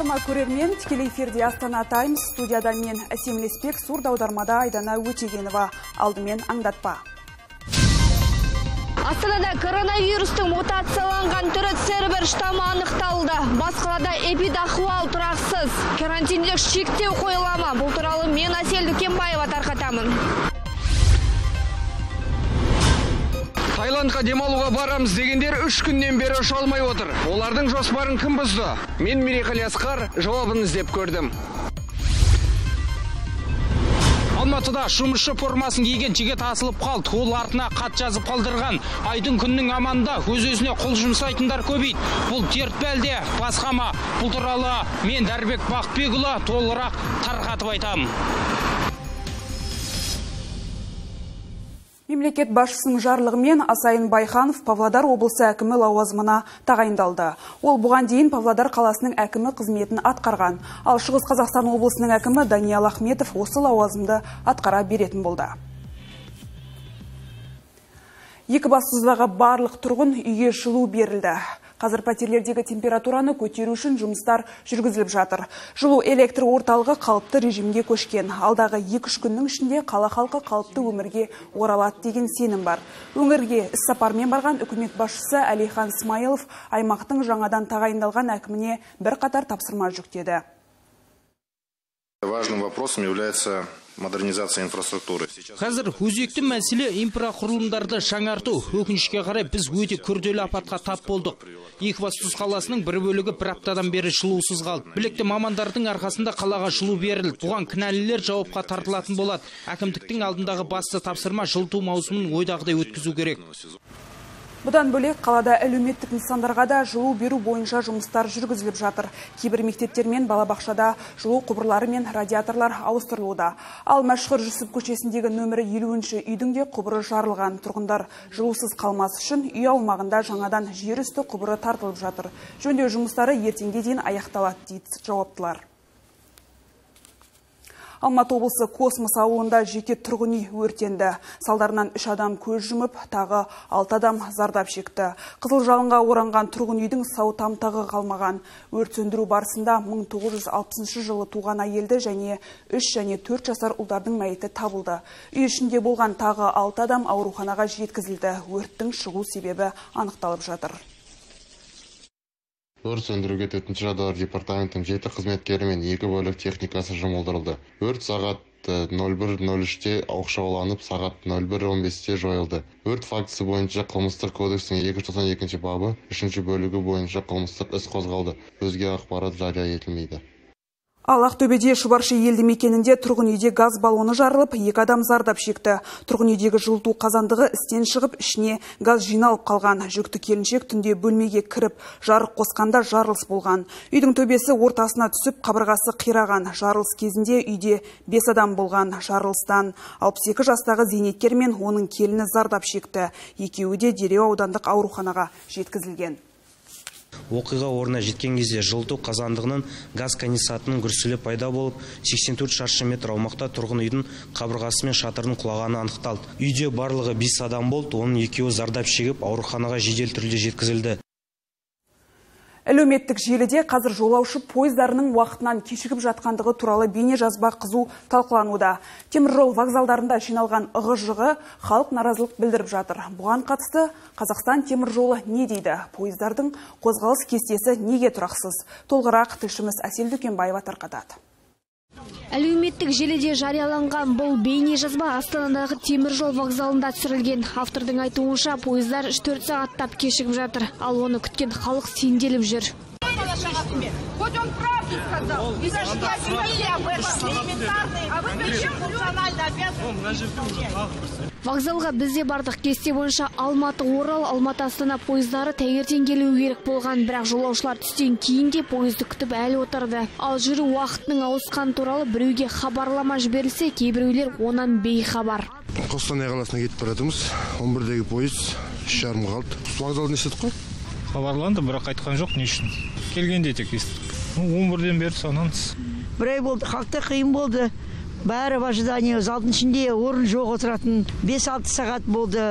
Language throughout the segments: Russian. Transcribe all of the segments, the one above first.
арма көрермен тікелей эфирде астана таймс студиядан мен әсем леспек сурда аудармада айдана өтегенова. Алдымен аңдатпа. Астанада коронавирустың мутацияланған түрі цербер штаммы анықталды. Бас қалада эпидахуал тұрақсыз. Карантиндік шектеу қойыла ма бұл туралы мен әсел дүкенбаева тарқатамын. Таиландқа демалуға барамыз дегендер үш күннен бері ұша алмай отыр. Олардың жоспарын кім бұзды? Мен Мерекали Асқар жауабын іздеп көрдім. Алматыда жұмысшы формасын киген жігіт асылып қалды. Ол артына хат жазып қалдырған. Айдың күннің аманында өз-өзіне қол жұмсайтындар көбейді. Бұл дерт бәлде басқа ма? Бұл туралы мен Дәрбек Бақбекұлы толығырақ тарқатып айтамын. Мемлекет басшысының жарлығымен Асайын Байханов Павлодар облысы әкімі лауазымына тағайындалды. Ол бұған дейін Павлодар қаласының әкімі қызметін атқарған. Ал Шығыс Қазақстан облысының әкімі Даниал Ахметов осы лауазымды атқара беретін болды. Екібастұздағы барлық тұрғын үйге жылу берілді. Қазір пәтерлердегі температураны көтеру үшін жұмыстар жүргізіліп жатыр. Жылу электр орталығы қалыпты режимге көшкен. Алдағы 2-3 күннің ішінде қала халқы қалыпты өмірге оралады деген сенім бар. Өңірге іс сапармен барған үкімет басшысы Әлихан Смайылов аймақтың жаңадан тағайындалған әкіміне бір қатар тапсырма жүктеді. Важным вопросом является модернизация инфраструктуры. Қазір өзекті мәселе инфрақұрылымдарды жаңарту. Өкінішке қарай біз өте күрделі апатқа тап болдық. Екібастұз қаласының бір бөлігі бір аптадан бері жылусыз қалды. Білекті мамандардың арқасында қалаға жылу берілді. Бұған кінәлілер жауапқа тартылатын болады. Әкімдіктің алдындағы басты тапсырма жылыту маусымын ойдағыдай өткізу керек. Бұдан бөлек қалада әлеуметтік нысандарға да жылу беру бойынша жұмыстар жүргізіліп жатыр. Кейбір мектептер мен балабақшада жылу құбырлары мен радиаторлар ауыстырылуда. Ал Мәшһүр Жүсіп көшесіндегі нөмірі 50-ші үйдің де құбыры жарылған. Тұрғындар жылусыз қалмас үшін үй аумағында жаңадан жер үсті құбыры тартылып жатыр. Жөндеу жұмыстары ертеңге дейін аяқталады дейді жауаптылар. Алматы облысы Космос ауылында жеке тұрғын үй өртенді. Салдарынан үш адам көз жұмып, тағы алты адам зардап шекті. Қызыл жалынға оранған тұрғын үйдің сау тамтағы қалмаған. Өрт сөндіру барысында 1960 жылы туған әйелді және 3 және 4 жасар ұлдардың мәйіті табылды. Үй ішінде болған тағы алты адам ауруханаға жеткізілді. Өрттің шығу себебі анықталып жатыр өрт сөндіруге төтенше жағдайлар департаментінің жеті қызметкері мен екі бөлік техникасы жұмылдырылды. Өрт сағат нөл бір нөл үште оқшауланып сағат нөл бір он бесте жойылды. Өрт фактісі бойынша қылмыстық кодекстің екі жүз тоқсан екінші бабы үшінші бөлігі бойынша қылмыстық іс қозғалды. Өзге ақпарат жария етілмейді. Ал Ақтөбеде Шұбаршы елді мекенінде тұрғын үйде газ баллоны жарылып, екі адам зардап шекті. Тұрғын үйдегі жылыту қазандығы істен шығып, ішіне газ жиналып қалған. Жүкті келіншек түнде бөлмеге кіріп, жарық қосқанда жарылыс болған. Үйдің төбесі ортасына түсіп, қабырғасы қираған. Жарылыс кезінде үйде 5 адам болған. Жарылыстан 62 жастағы зейнеткер мен оның келіні зардап шекті. Екеуі де дереу аудандық ауруханаға жеткізілген оқиға орнына жеткен кезде жылыту қазандығынан газ конденсатының гүрсілі пайда болып 84 шаршы метр аумақта тұрғын үйдің қабырғасы мен шатырдың құлағаны анықталды. Үйде барлығы 5 адам болды оның екеуі зардап шегіп ауруханаға жедел түрде жеткізілді. Әлеуметтік желіде қазір жолаушы пойыздарының уақытынан кешігіп жатқандығы туралы бейне жазба қызу талқылануда. Теміржол вокзалдарында жиналған ығы-жығы халық наразылық білдіріп жатыр. Бұған қатысты Қазақстан теміржолы не дейді? Пойыздардың қозғалыс кестесі неге тұрақсыз? Толғырақ тілшіміз Әсел Дүкенбаева тарқатады. Әлеуметтік желіде жарияланған бұл бейне жазба Астанадағы теміржол вокзалында түсірілген. Автордың айтуынша пойыздар 3-4 сағаттап кешігіп жатыр, ал оны күткен халық сенделіп жүр. Хоть он правду сказал. И зажигать говорили об этом элементарный. А вы зачем функционально обязаны? Вокзалға бізде бардық кесте бойынша Алматы Орал, Алматы Астана пойыздары таңертең келуі керек болған, бірақ жолаушылар түстен кейін де пойызды күтіп әлі отырды. Ал жүру уақытының ауысқан туралы біреуге хабарлама жіберілсе, кейбіреулер онан бейхабар. Қостанай қаласына кетіп баратырмыз. 11-дегі пойыз үш жарым қалды. Вокзалдан естідік қой? Хабарланды, бірақ айтқан жоқ не үшін. Келгенде тек естідік. 11-ден бері сонамыз. Бір ай болды, халықта қиын болды бәрі в ожидании залдың ішінде орын жоқ отыратын бес алты сағат болды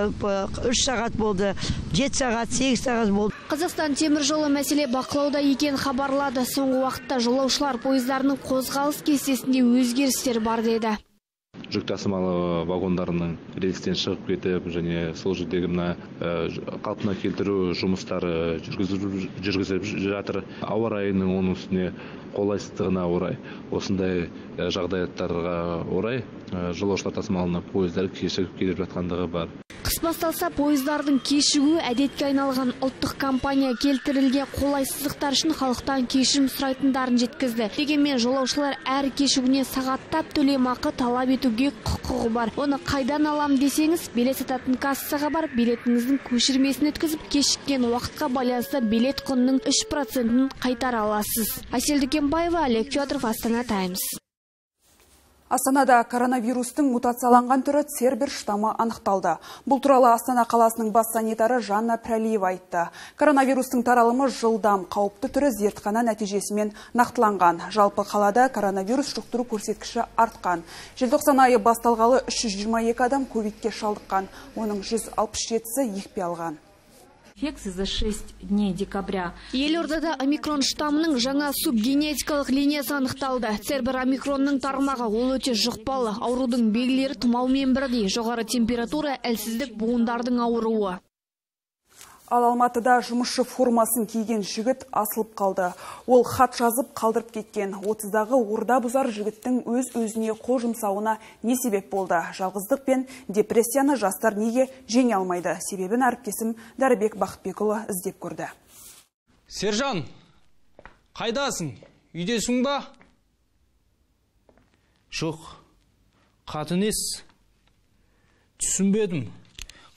үш сағат болды жеті сағат сегіз сағат болды Қазақстан темір жолы мәселе бақылауда екен хабарлады. Соңғы уақытта жолаушылар пойыздарының қозғалыс кестесінде өзгерістер бар деді. Жүк тасымалы вагондарының рельстен шығып кетіп және сол жердегі мына қалпына келтіру жұмыстары жүргізіліп жатыр. Ауа райының оның үстіне қолайсыздығына орай осындай жағдаяттарға орай жолаушылар тасымалына пойыздар кешігіп келіп жатқандығы бар. Қыс басталса пойыздардың кешігуі әдетке айналған. Ұлттық компания келтірілген қолайсыздықтар үшін халықтан кешірім сұрайтындарын жеткізді. Дегенмен жолаушылар әр кешігуіне сағаттап төлемақы талап етуге құқығы бар. Оны қайдан алам десеңіз билет сататын кассаға барып билетіңіздің көшірмесін өткізіп кешіккен уақытқа байланысты билет құнының үш процентін қайтара аласыз. Әсел дүкенбаева олег федоров астана таймс. Астанада коронавирустың мутацияланған түрі Цербер штамы анықталды. Бұл туралы Астана қаласының бас санитары Жанна Прәлиева айтты. Коронавирустың таралымы жылдам қауіпті түрі зертхана нәтижесімен нақтыланған. Жалпы қалада коронавирус жұқтыру көрсеткіші артқан. Желтоқсан айы басталғалы 322 адам ковидке шалдыққан. Оның 167-сі екпе алған инфекции за 6 дней декабря. Елордада омикрон штамының жаңа субгенетикалық линиясы анықталды. Цербер омикронның тармағы ол өте жұқпалы. Аурудың белгілері тұмаумен бірдей. Жоғары температура, әлсіздік, буындардың ауруы. Ал Алматыда жұмысшы формасын киген жігіт асылып қалды. Ол хат жазып қалдырып кеткен. 30-дағы орда бұзар жігіттің өз-өзіне қол жұмсауына не себеп болды? Жалғыздық пен депрессияны жастар неге жеңе алмайды? Себебін әріптесім Дәрібек Бақытбекұлы іздеп көрді. Сержан, қайдасың? Үйдесің ба? Жоқ, қатын ес. Түсінбедім.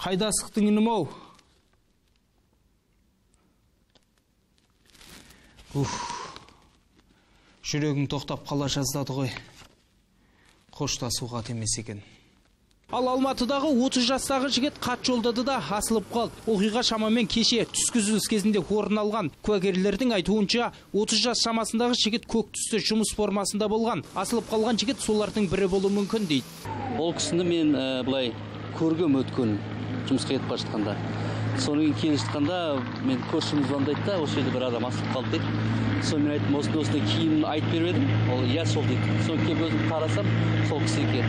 Қайда сықтың інім-ау? Уф жүрегім тоқтап қала жаздады ғой. Қоштасу қат емес екен. Ал алматыдағы 30 жастағы жігіт хат жолдады да асылып қалды. Оқиға шамамен кеше түскі үзіліс кезінде орын алған. Куәгерлердің айтуынша 30 жас шамасындағы жігіт көк түсті жұмыс формасында болған. Асылып қалған жігіт солардың бірі болуы мүмкін дейді. Ол кісіні мен ә, былай көргем өткен жұмысқа кетіп бара жатқанда. Содан кейін келе жатқанда мен көршім звондайды да осы жерде бір адам асылып қалды дейді соны мен айттым осындай осындай киімін айтып беріп едім. Ол иә сол дейді. Соны келіп өзім қарасам сол кісі екен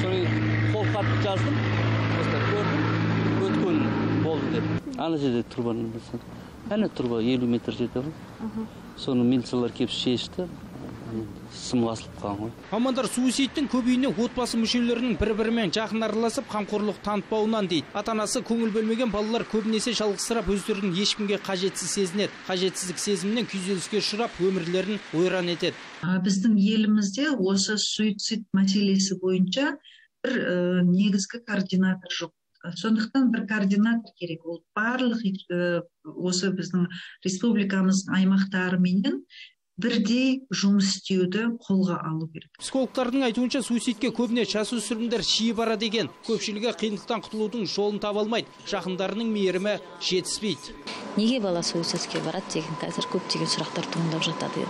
содан кейін қолхат жаздым. Осылай көрдім өткен болды деп ана жерде трубаның әне труба елу метр жерде ғой. Соны милициялар келіп шешті. Сымы асылып қалған ғой. Мамандар суицидтің көбеюіне отбасы мүшелерінің бір бірімен жақын араласып қамқорлық танытпауынан дейді. Ата анасы көңіл бөлмеген балалар көбінесе жалғызсырап өздерін ешкімге қажетсіз сезінеді. Қажетсіздік сезімінен күйзеліске ұшырап өмірлерін ойран етеді. Біздің елімізде осы суицид мәселесі бойынша бір ә, негізгі координатор жоқ. Сондықтан бір координатор керек. Ол барлық ә, осы біздің республикамыздың аймақтарыменен бірдей жұмыс істеуді қолға алу керек. Психологтардың айтуынша суицидке көбіне жасөспірімдер жиі барады екен көпшілігі қиындықтан құтылудың жолын таба алмайды жақындарының мейірімі жетіспейді. Неге бала суицидке барады деген қазір көптеген сұрақтар туындап жатады.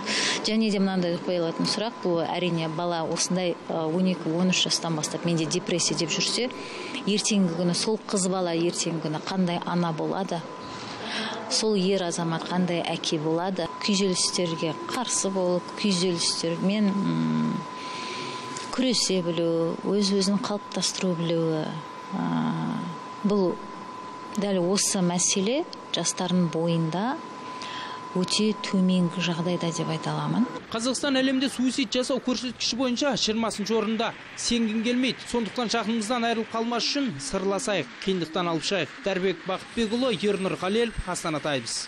Және де мынандай қойылатын сұрақ бұл әрине бала осындай он екі он үш жастан бастап менде депрессия деп жүрсе ертеңгі күні сол қыз бала ертеңгі күні қандай ана болады сол ер азамат қандай әке болады? Күйзелістерге қарсы болып күйзелістермен күресе білу өз өзін қалыптастыру білуі бұл дәл осы мәселе жастардың бойында өте төменгі жағдайда деп айта аламын. Қазақстан әлемде суицид жасау көрсеткіші бойынша жиырмасыншы орында сенгім келмейді. Сондықтан жақынымыздан айырылып қалмас үшін сырласайық. Қиындықтан алып шығайық. Дәрбек бақытбекұлы ернұр қалелов астана таймс.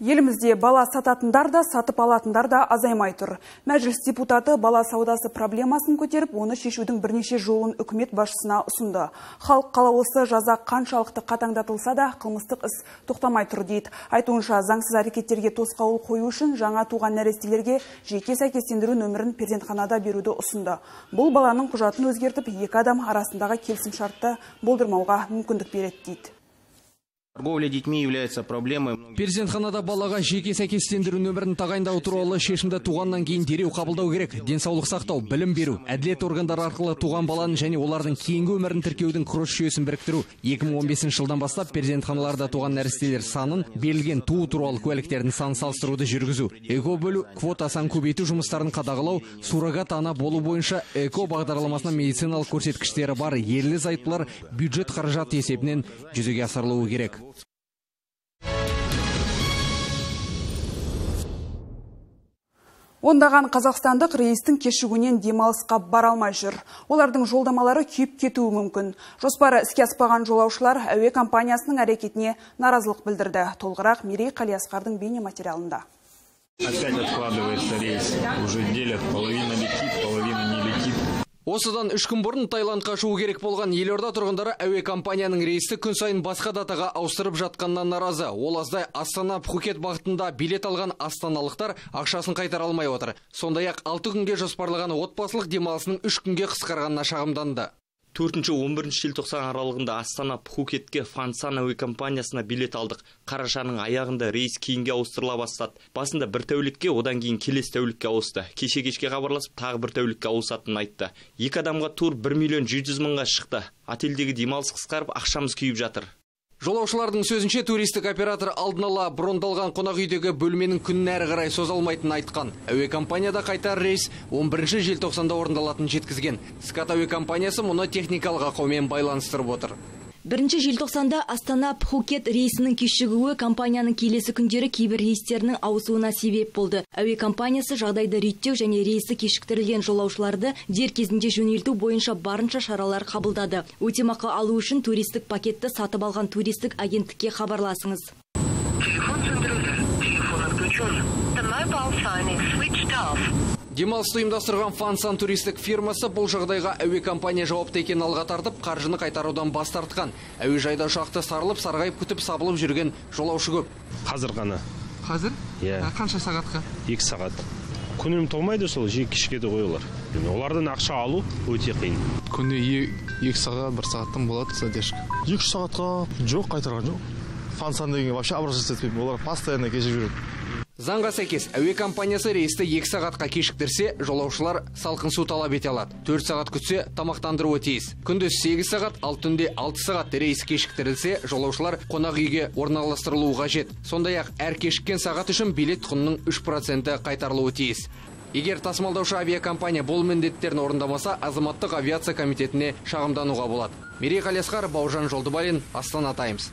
Елімізде бала сататындар да сатып алатындар да азаймай тұр. Мәжіліс депутаты бала саудасы проблемасын көтеріп, оны шешудің бірнеше жолын үкімет басшысына ұсынды. Халық қалаулысы жаза қаншалықты қатаңдатылса да қылмыстық іс тоқтамай тұр дейді. Айтуынша заңсыз әрекеттерге тосқауыл қою үшін жаңа туған нәрестелерге жеке сәйкестендіру нөмірін перзентханада беруді ұсынды. Бұл баланың құжатын өзгертіп, екі адам арасындағы келісімшартты болдырмауға мүмкіндік береді дейді Торговля детьми является проблемой. перзентханада балаға жеке сәйкестендіру нөмірін тағайындау туралы шешімді туғаннан кейін дереу қабылдау керек. Денсаулық сақтау білім беру әділет органдары арқылы туған баланың және олардың кейінгі өмірін тіркеудің кросс жүйесін біріктіру. 2015 жылдан бастап перзентханаларда туған нәрестелер санын берілген туу туралы куәліктердің санын салыстыруды жүргізу. Эко бөлу квота сан көбейту жұмыстарын қадағалау суррогат ана болу бойынша эко бағдарламасына медициналық көрсеткіштері бар ерлі зайыптылар бюджет қаражаты есебінен жүзеге асырылуы керек. Ондаған қазақстандық рейстің кешігінен демалысқа бара алмай жүр. Олардың жолдамалары күйіп кетуі мүмкін. Жоспары іске аспаған жолаушылар әуе компаниясының әрекетіне наразылық білдірді. Толғырақ Мерей Қалиасқардың бейне материалында. Опять откладывается рейс. Уже делят, половина летит, половина не. Осыдан үш күн бұрын Таиландқа шығу керек болған елорда тұрғындары әуе компанияның рейсті күн сайын басқа датаға ауыстырып жатқаннан наразы. Ол аздай Астана Пхукет бағытында билет алған астаналықтар ақшасын қайтара алмай отыр. Сондай-ақ 6 күнге жоспарлаған отбасылық демалысының үш күнге қысқарғанына шағымданды. Төртінші он бірінші желтоқсан аралығында астана пхукетке FUN&SUN әуе компаниясына билет алдық. Қарашаның аяғында рейс кейінге ауыстырыла бастады. Басында бір тәулікке одан кейін келесі тәулікке ауысты. Кеше кешке хабарласып тағы бір тәулікке ауысатынын айтты. Екі адамға тур бір миллион жеті жүз мыңға шықты. Отельдегі демалыс қысқарып ақшамыз күйіп жатыр. Жолаушылардың сөзінше туристік оператор алдын ала брондалған қонақ үйдегі бөлменің күнін әрі қарай соза алмайтынын айтқан. Әуе компанияда қайтар рейс 11 желтоқсанда орындалатынын жеткізген. Скат әуе компаниясы мұны техникалық ақаумен байланыстырып отыр. Бірінші желтоқсанда Астана Пхукет рейсінің кешігуі компанияның келесі күндері кейбір рейстерінің ауысуына себеп болды. Әуе компаниясы жағдайды реттеу және рейсі кешіктірілген жолаушыларды дер кезінде жөнелту бойынша барынша шаралар қабылдады. Өтемақы алу үшін туристік пакетті сатып алған туристік агенттікке хабарласыңыз. Демалысты ұйымдастырған Фансан туристік фирмасы бұл жағдайға әуе компания жауапты екенін алға тартып, қаржыны қайтарудан бас тартқан. Әуежайда ұшақты сарылып, сарғайып күтіп сабылып жүрген жолаушы көп. Қазір ғана. Қазір? Иә. Қанша сағатқа? Екі сағат. Күнім толмайды сол жиі кешке де қоялар. Олардан ақша алу өте қиын. күніне екі сағат бір сағаттан болады задержка екі үш сағатқа жоқ қайтарған жоқ фансан деген вообще обращаться етпейді олар постоянно кешігіп жүреді Заңға сәйкес әуе компаниясы рейсті 2 сағатқа кешіктірсе, жолаушылар салқын су талап ете алады. 4 сағат күтсе, тамақтандыруы тиіс. Күндіз 8 сағат, ал түнде 6 сағат рейс кешіктірілсе, жолаушылар қонақ үйге орналастырылуы қажет. Сондай-ақ әр кешіккен сағат үшін билет құнының 3% қайтарылуы тиіс. Егер тасымалдаушы авиакомпания бұл міндеттерін орындамаса, азаматтық авиация комитетіне шағымдануға болады. Мерей Қалиасқар, Бауыржан Жолдыбалин, Астана Таймс.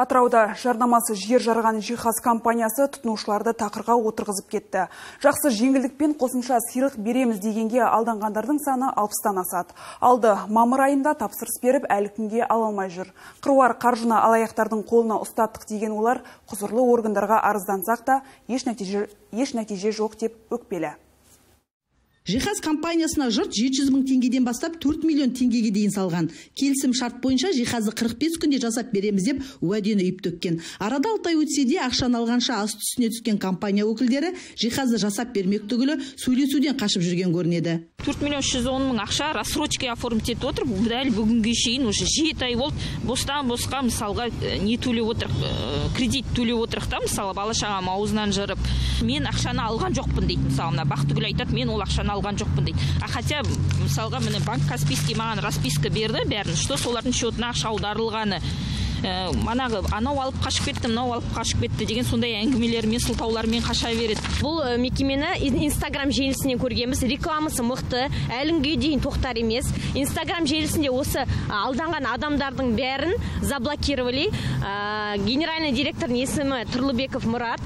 Атырауда жарнамасы жер жарған жиһаз компаниясы тұтынушыларды тақырға отырғызып кетті. Жақсы жеңілдікпен қосымша сыйлық береміз дегенге алданғандардың саны 60-тан асады. Алды мамыр айында тапсырыс беріп әлі күнге ала алмай жүр. Қыруар қаржыны алаяқтардың қолына ұстаттық деген олар құзырлы органдарға арыздансақ та еш нәтиже, еш нәтиже жоқ деп өкпелі. Жиһаз компаниясына жұрт 700 мың теңгеден бастап 4 миллион теңгеге дейін салған. Келісім шарт бойынша жиһазды 45 күнде жасап береміз деп уәдені үйіп төккен. Арада алты ай өтсе де ақшаны алғанша асты үстіне түскен компания өкілдері жиһазды жасап бермек түгілі сөйлесуден қашып жүрген көрінеді. Төрт миллион үш жүз он мың ақша рассрочка оформить етіп отыр дәл бүгінге шейін уже жеті ай болды. Бостан босқа мысалға не төлеп отырық кредит төлеп отырық та мысалы бала шағам аузынан жырып мен ақшаны алған жоқпын дейді мысалы. Мына бақтыгүл айтады мен ол ақшаны алған жоқпын дейді. А хотя мысалға міне банк каспийский маған расписка берді. Бәрін что солардың счетына ақша аударылғаны. Манағы анау алып қашып кетті мынау алып қашып кетті деген сондай әңгімелермен сылтаулармен қаша береді. Бұл ә, мекемені инстаграм желісінен көргенбіз. Рекламасы мықты әлі күнге дейін тоқтар емес. Инстаграм желісінде осы алданған адамдардың бәрін заблокировали. Ә, генеральный директордың есімі тұрлыбеков мұрат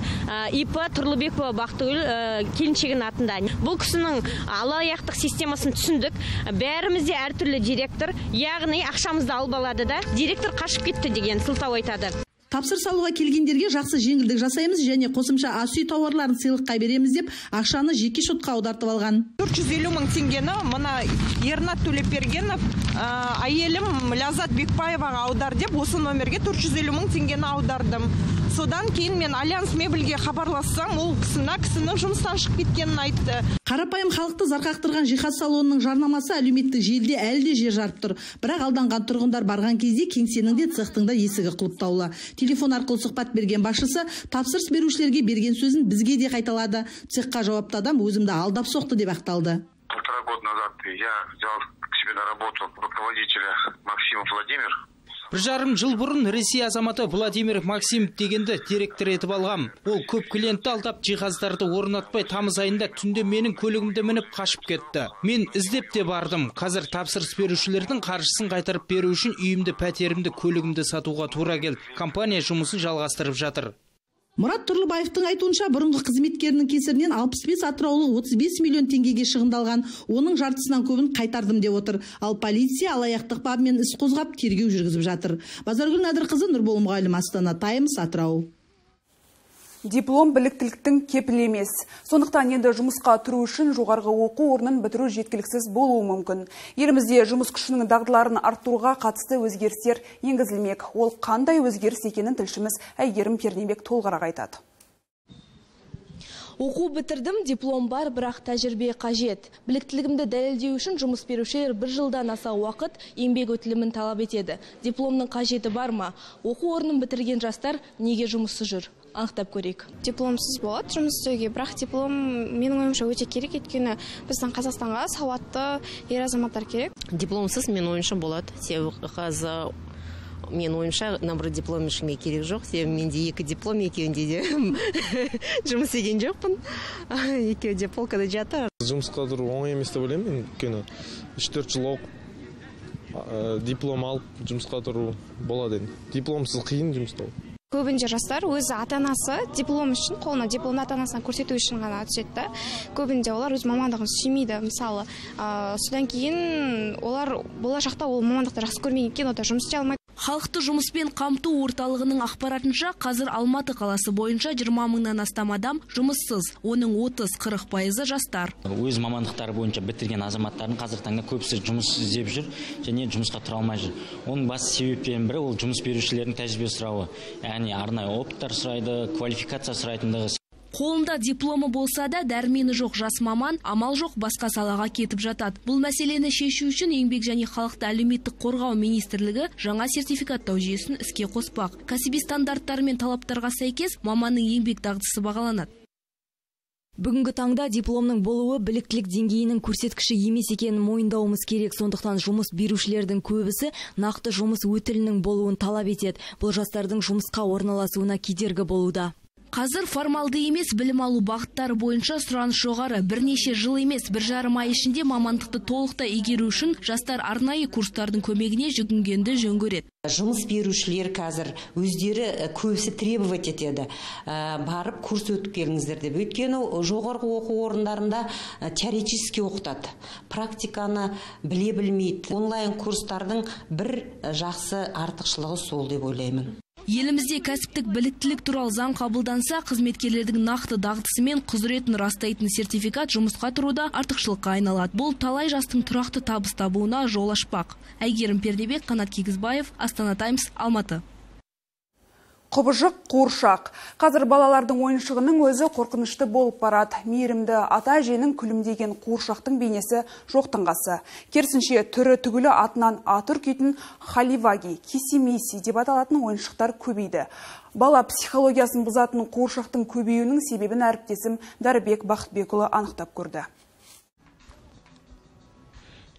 ип тұрлыбекова бақтыгүл келіншегінің атында. Бұл кісінің алаяқтық системасын түсіндік. Бәрімізде әртүрлі директор. Яғни ақшамызды алып алады да директор қашып кетті деген сылтау айтады. Тапсырыс алуға келгендерге жақсы жеңілдік жасаймыз және қосымша ас үй тауарларын сыйлыққа береміз деп ақшаны жеке шотқа аудартып алған. Төрт жүз елу мың теңгені мына ернат төлепбергенов әйелім ляззат бекбаеваға аудар деп осы номерге төрт жүз елу мың теңгені аудардым. Содан кейін мен альянс мебельге хабарлассам ол кісіні кісінің жұмыстан шығып кеткенін айтты. Қарапайым халықты зар қақтырған жиһаз салонының жарнамасы әлеуметтік желіде әлі де жер жарып тұр. Бірақ алданған тұрғындар барған кезде кеңсенің де цехтың да есігі құлыптаулы. Телефон арқылы сұхбат берген басшысы тапсырыс берушілерге берген сөзін бізге де қайталады. Цехқа жауапты адам өзімді алдап соқты деп ақталды. Полтора года назад я взял к себе на работу руководителя Максимов Владимир. Бір жарым жыл бұрын ресей азаматы владимир максимов дегенді директор етіп алғам. Ол көп клиентті алдап жиһаздарды орнатпай тамыз айында түнде менің көлігімді мініп қашып кетті. Мен іздеп те бардым. Қазір тапсырыс берушілердің қаржысын қайтарып беру үшін үйімді пәтерімді көлігімді сатуға тура келді компания жұмысын жалғастырып жатыр. Мұрат тұрлыбаевтың айтуынша бұрынғы қызметкерінің кесірінен 65 атыраулық 35 миллион теңгеге шығындалған. Оның жартысынан көбін қайтардым деп отыр. Ал полиция алаяқтық бабымен іс қозғап тергеу жүргізіп жатыр. Базаргүл нәдірқызы нұрбол мұғалім астана таймс атырау. Диплом біліктіліктің кепілі емес. Сондықтан енді жұмысқа тұру үшін жоғарғы оқу орнын бітіру жеткіліксіз болуы мүмкін. Елімізде жұмыс күшінің дағдыларын арттыруға қатысты өзгерістер енгізілмек. Ол қандай өзгеріс екенін тілшіміз әйгерім пернебек толығырақ айтады. Оқу бітірдім диплом бар бірақ тәжірибе қажет. Біліктілігімді дәлелдеу үшін жұмыс берушілер бір жылдан аса уақыт еңбек өтілімін талап етеді. Дипломның қажеті бар ма? Оқу орнын бітірген жастар неге жұмыссыз жүр? Анықтап көрейік. Дипломсыз болады жұмыс істеуге бірақ диплом менің ойымша өте керек өйткені біздің қазақстанға сауатты ер азаматтар керек. Дипломсыз менің ойымша болады. Себебі қазір менің ойымша наоборот диплом ешкімге керек жоқ. Себебі менде екі диплом екеуінде де жұмыс істеген жоқпын. Екеуі де полкада жатыр. Жұмысқа тұру оңай емес деп ойлаймын мен өйткені үш төрт жыл оқып диплом алып жұмысқа тұру болады енді. Дипломсыз қиын жұмыс табу көбінде жастар өзі ата анасы диплом үшін қолына дипломды ата анасына көрсету үшін ғана түседі да көбінде олар өз мамандығын сүймейді. Мысалы содан кейін олар болашақта ол мамандықты жақсы көрмеген кейін онда жұмыс істей алмайды. Халықты жұмыспен қамту орталығының ақпаратынша қазір алматы қаласы бойынша 20 мыңнан астам адам жұмыссыз. Оның 30-40 пайызы жастар. Өз мамандықтары бойынша бітірген азаматтардың қазіргі таңда көбісі жұмыс іздеп жүр және жұмысқа тұра алмай жүр. Оның басты себептерінің бірі ол жұмыс берушілердің тәжірибе сұрауы яғни арнайы опыттар сұрайды квалификация сұрайтындығы қолында дипломы болса да дәрмені жоқ жас маман амал жоқ басқа салаға кетіп жатады. Бұл мәселені шешу үшін еңбек және халықты әлеуметтік қорғау министрлігі жаңа сертификаттау жүйесін іске қоспақ. Кәсіби стандарттар мен талаптарға сәйкес маманның еңбек дағдысы бағаланады. Бүгінгі таңда дипломның болуы біліктілік деңгейінің көрсеткіші емес екенін мойындауымыз керек. Сондықтан жұмыс берушілердің көбісі нақты жұмыс өтілінің болуын талап етеді. Бұл жастардың жұмысқа орналасуына кедергі болуда. Қазір формалды емес білім алу бағыттары бойынша сұраныс жоғары. Бірнеше жыл емес бір жарым ай ішінде мамандықты толықтай игеру үшін жастар арнайы курстардың көмегіне жүгінгенді жөн көреді. Жұмыс берушілер қазір өздері көбісі требовать етеді. Барып курс өтіп келіңіздер деп. Өйткені жоғарғы оқу орындарында теоретически оқытады. Практиканы біле білмейді. Онлайн курстардың бір жақсы артықшылығы сол деп ойлаймын. Елімізде кәсіптік біліктілік туралы заң қабылданса қызметкерлердің нақты дағдысы мен құзыретін растайтын сертификат жұмысқа тұруда артықшылыққа айналады. Бұл талай жастың тұрақты табыс табуына жол ашпақ. Әйгерім пердебек қанат кигізбаев астана таймс алматы. Құбыжық қуыршақ. Қазір балалардың ойыншығының өзі қорқынышты болып барады. Мейірімді ата әженің күлімдеген қуыршақтың бейнесі жоқтың қасы. Керсінше түрі түгілі атынан атыр үркейтін халиваги, кисимиси деп аталатын ойыншықтар көбейді. Бала психологиясын бұзатын қуыршақтың көбеюінің себебін әріптесім Дәрібек Бақытбекұлы анықтап көрді.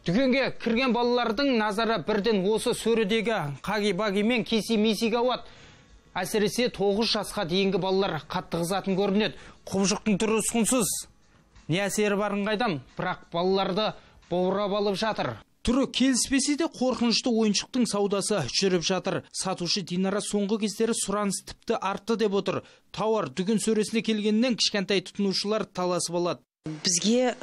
Дүкенге кірген балалардың назары бірден осы сөредегі хаги-ваги мен кисси-миссиге ауады әсіресе тоғыз жасқа дейінгі балалар қатты қызығатын көрінеді. Құбыжықтың түрі ұсқынсыз не әсері барын қайдам бірақ балаларды баурап алып жатыр. Түрі келіспесе де қорқынышты ойыншықтың саудасы жүріп жатыр. Сатушы динара соңғы кездері сұраныс тіпті артты деп отыр. Тауар дүкен сөресіне келгеннен кішкентай тұтынушылар таласып алады. Бізге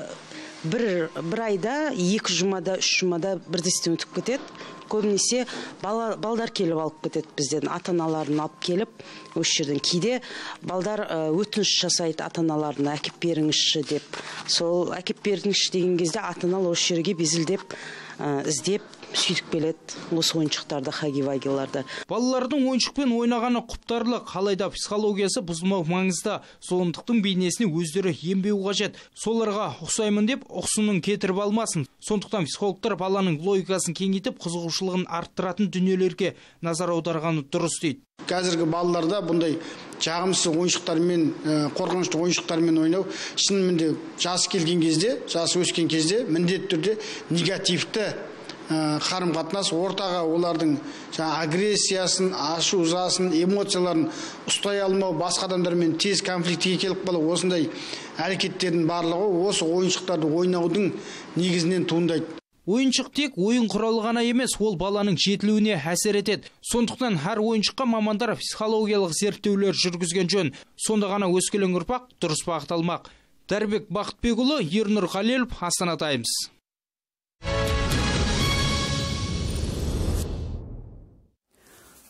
бір бір айда екі жұмада үш жұмада бірдестен өтіп кетеді. Көбінесе бала балдар келіп алып кетеді бізден ата аналарын алып келіп осы жерден кейде балдар өтініш жасайды ата аналарына әкеп беріңізші деп. Сол әкеп беріңізші деген кезде ата аналар осы жерге безілдеп іздеп сөйтіп келеді осы ойыншықтарды хаги вагиларды балалардың ойыншықпен ойнағаны құптарлық. Алайда психологиясы бұзылмау маңызды. Зұлымдықтың бейнесіне өздері ембеу қажет. Соларға ұқсаймын деп ұқсынын кетіріп алмасын. Сондықтан психологтар баланың логикасын кеңейтіп қызығушылығын арттыратын дүниелерге назар аударғаны дұрыс дейді. Қазіргі балаларда бұндай жағымсыз ойыншықтармен қорқынышты ойыншықтармен ойнау шынымен жасы келген кезде жасы өскен кезде міндетті түрде негативті қарым қатынас ортаға олардың жаңа агрессиясын ашу ызасын эмоцияларын ұстай алмау басқа адамдармен тез конфликтіге келіп қалу осындай әрекеттердің барлығы осы ойыншықтарды ойнаудың негізінен туындайды. Ойыншық тек ойын құралы ғана емес ол баланың жетілуіне әсер етеді. Сондықтан әр ойыншыққа мамандар психологиялық зерттеулер жүргізген жөн. Сонда ғана өскелең ұрпақ дұрыс бағыт алмақ. Дәрбек бақытбекұлы ернұр қалелов астана таймс.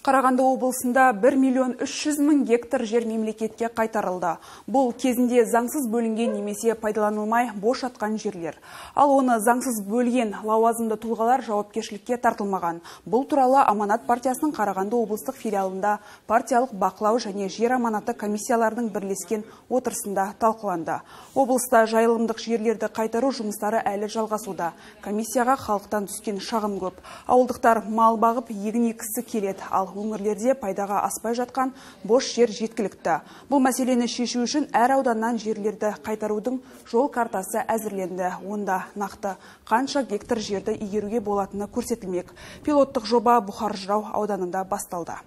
Қарағанды облысында 1 миллион 300 мың гектар жер мемлекетке қайтарылды. Бұл кезінде заңсыз бөлінген немесе пайдаланылмай бош атқан жерлер. Ал оны заңсыз бөлген лауазымды тұлғалар жауапкершілікке тартылмаған. Бұл туралы Аманат партиясының Қарағанды облыстық филиалында партиялық бақылау және жер аманаты комиссиялардың бірлескен отырысында талқыланды. Облыста жайылымдық жерлерді қайтару жұмыстары әлі жалғасуда. Комиссияға халықтан түскен шағым көп. Ауылдықтар мал бағып егін екісі келеді. Ал өңірлерде пайдаға аспай жатқан бос жер жеткілікті. Бұл мәселені шешу үшін әр ауданнан жерлерді қайтарудың жол картасы әзірленді. Онда нақты қанша гектар жерді игеруге болатыны көрсетілмек. Пилоттық жоба Бұхар жырау ауданында басталды.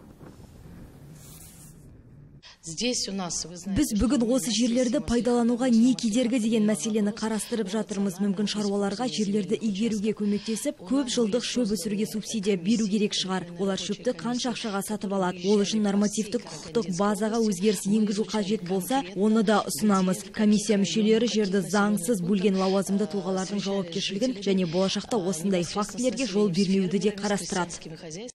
Здесь у нас вы знаете біз бүгін осы жерлерді пайдалануға не кедергі деген мәселені қарастырып жатырмыз. Мүмкін шаруаларға жерлерді игеруге көмектесіп көп жылдық шөп өсіруге субсидия беру керек шығар. олар шөпті қанша ақшаға сатып алады. ол үшін нормативтік құқықтық базаға өзгеріс енгізу қажет болса оны да ұсынамыз. комиссия мүшелері жерді заңсыз бөлген лауазымды тұлғалардың жауапкершілігін және болашақта осындай фактілерге жол бермеуді де қарастырады.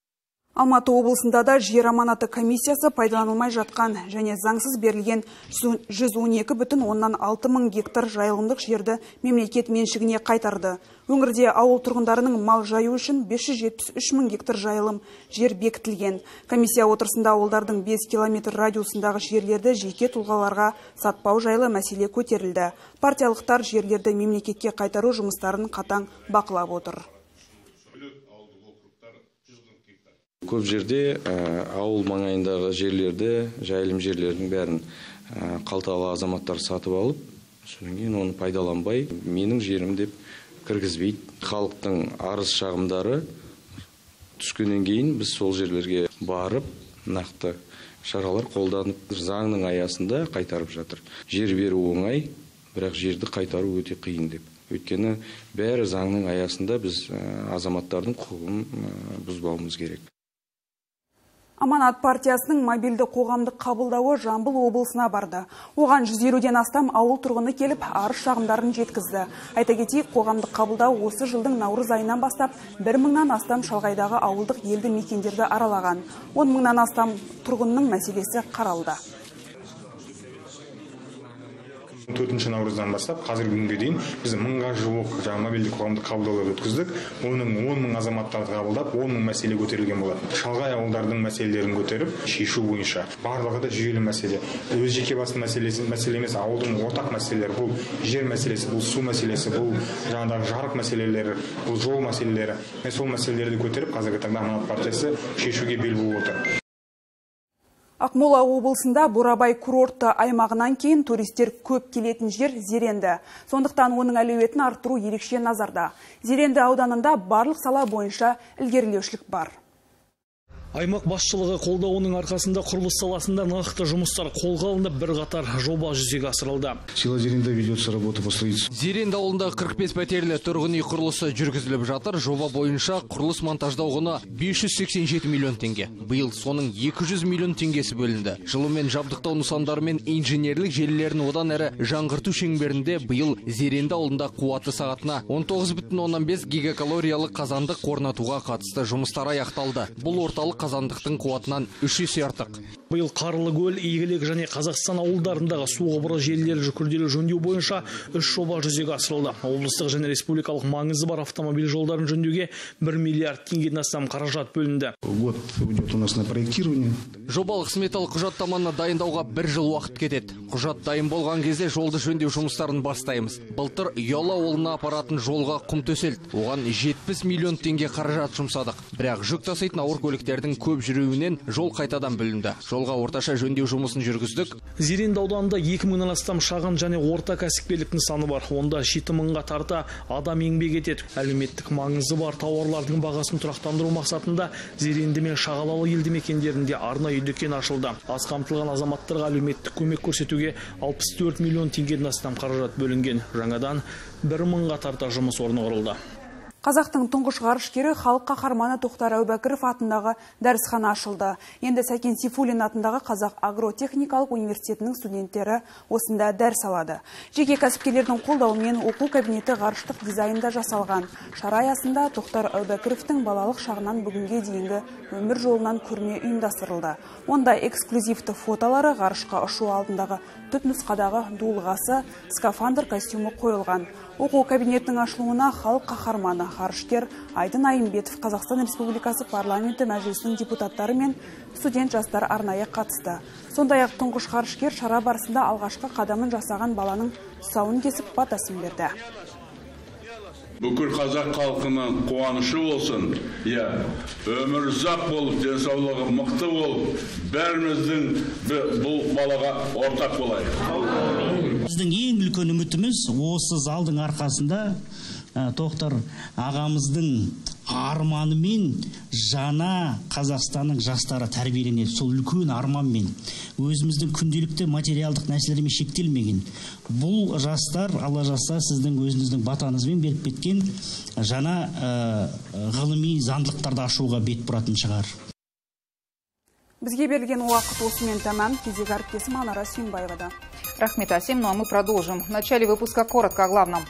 Алматы облысында да жер аманаты комиссиясы пайдаланылмай жатқан және заңсыз берілген 112 бүтін оннан 6 мың гектар жайылымдық жерді мемлекет меншігіне қайтарды. Өңірде ауыл тұрғындарының мал жаю үшін 573 мың гектар жайылым жер бекітілген. Комиссия отырысында ауылдардың 5 километр радиусындағы жерлерді жеке тұлғаларға сатпау жайлы мәселе көтерілді. Партиялықтар жерлерді мемлекетке қайтару жұмыстарын қатаң бақылап отыр. Көп жерде ауыл маңайындағы жерлерді жайылым жерлердің бәрін қалталы азаматтар сатып алып содан кейін оны пайдаланбай менің жерім деп кіргізбейді. Халықтың арыз шағымдары түскеннен кейін біз сол жерлерге барып нақты шаралар қолданып заңның аясында қайтарып жатыр. Жер беру оңай бірақ жерді қайтару өте қиын деп. Өйткені бәрі заңның аясында біз азаматтардың құқығын бұзбауымыз керек. Аманат партиясының мобильді қоғамдық қабылдауы Жамбыл облысына барды. Оған 150-ден астам ауыл тұрғыны келіп, арыз шағымдарын жеткізді. Айта кетейік, қоғамдық қабылдау осы жылдың наурыз айынан бастап 1 мыңнан астам шалғайдағы ауылдық елді мекендерді аралаған. 10 мыңнан астам тұрғынның мәселесі қаралды. Төртінші наурыздан бастап қазіргі күнге дейін біз мыңға жуық жаңағы мобильді қоғамдық қабылдаулар өткіздік. Оның он мың азаматтарды қабылдап он мың мәселе көтерілген болатын. Шалғай ауылдардың мәселелерін көтеріп шешу бойынша барлығы да жүйелі мәселе. Өз жеке басының мәселесі мәселе емес ауылдың ортақ мәселелері бұл жер мәселесі бұл су мәселесі бұл жаңағыдағы жарық мәселелері бұл жол мәселелері. Мен сол мәселелерді көтеріп қазіргі таңда аманат партиясы шешуге бел буып отыр. Ақмола облысында Бурабай курортты аймағынан кейін туристер көп келетін жер Зеренді. Сондықтан оның әлеуетін арттыру ерекше назарда. Зеренді ауданында барлық сала бойынша ілгерілеушілік бар. Аймақ басшылығы қолдауының арқасында құрылыс саласында нақты жұмыстар қолға алынып бірқатар жоба жүзеге асырылды. Села зеренда ведется работа по строительству зеренді ауылында 45 пәтерлі тұрғын үй құрылысы жүргізіліп жатыр. Жоба бойынша құрылыс монтаждау құны 587 миллион теңге биыл соның 200 миллион теңгесі бөлінді. Жылумен жабдықтау нысандары мен инженерлік желілерін одан әрі жаңғырту шеңберінде биыл зеренді ауылында қуаты сағатына 19,5 гигакалориялық қазандық орнатуға қатысты жұмыстар аяқталды. Бұл орталық қазандықтың қуатынан үш есе артық. Биыл қарлыкөл игілік және қазақстан ауылдарындағы су құбыры желілері күрделі жөндеу бойынша үш жоба жүзеге асырылды. Облыстық және республикалық маңызы бар автомобиль жолдарын жөндеуге бір миллиард теңгеден астам қаражат бөлінді. Год уйдет у нас на проектирование. Жобалық сметалық құжаттаманы дайындауға бір жыл уақыт кетеді. Құжат дайын болған кезде жолды жөндеу жұмыстарын бастаймыз. Былтыр ұялы ауылына апаратын жолға құм төселді. Оған 70 миллион теңге қаражат жұмсадық. Бірақ жүк таситын ауыр көліктердің көп жүруінен жол қайтадан бүлінді жолға орташа жөндеу жұмысын жүргіздік. Зеренді ауданында екі мыңнан астам шағын және орта кәсіпкерлік нысаны бар. Онда жеті мыңға тарта адам еңбек етеді. Әлеуметтік маңызы бар тауарлардың бағасын тұрақтандыру мақсатында зеренді мен шағалалы елді мекендерінде арнайы дүкен ашылды. Аз қамтылған азаматтарға әлеуметтік көмек көрсетуге 64 миллион теңгеден астам қаражат бөлінген. Жаңадан бір мыңға тарта жұмыс орны құрылды. Қазақтың тұңғыш ғарышкері халық қаһарманы Тоқтар Әубәкіров атындағы дәрісхана ашылды. Енді Сәкен Сейфуллин атындағы Қазақ агротехникалық университетінің студенттері осында дәріс алады. Жеке кәсіпкерлердің қолдауымен оқу кабинеті ғарыштық дизайнда жасалған. Шара аясында Тоқтар Әубәкіровтің балалық шағынан бүгінге дейінгі өмір жолынан көрме ұйымдастырылды. Онда эксклюзивті фотолары ғарышқа ұшу алдындағы түпнұсқадағы дулығасы, скафандр костюмы қойылған. Оқу кабинетінің ашылуына халық қаһарманы ғарышкер Айдын Айымбетов Қазақстан Республикасы парламенті мәжілісінің депутаттары мен студент жастар арнайы қатысты. Сондай-ақ тұңғыш ғарышкер шара барысында алғашқы қадамын жасаған баланың тұсауын кесіп батасын берді бүкіл қазақ халқының қуанышы болсын. Иә өмір ұзақ болып денсаулығы мықты болып бәріміздің бұл балаға ортақ болайық. Біздің ең үлкен үмітіміз осы залдың арқасында тоқтар ағамыздың арманымен жаңа қазақстанның жастары тәрбиеленеді сол үлкен арманмен өзіміздің күнделікті материалдық нәрселермен шектелмеген бұл жастар алла жазса сіздің өзіңіздің батаңызбен беріп кеткен жаңа ғылыми заңдылықтарды ашуға бет бұратын шығар Бізге берілген уақыт осымен тәмам. Кезек әріптесім Анара Сүйінбаевада. Рахмет, Асим. Ну а мы продолжим. В начале выпуска коротко о главном.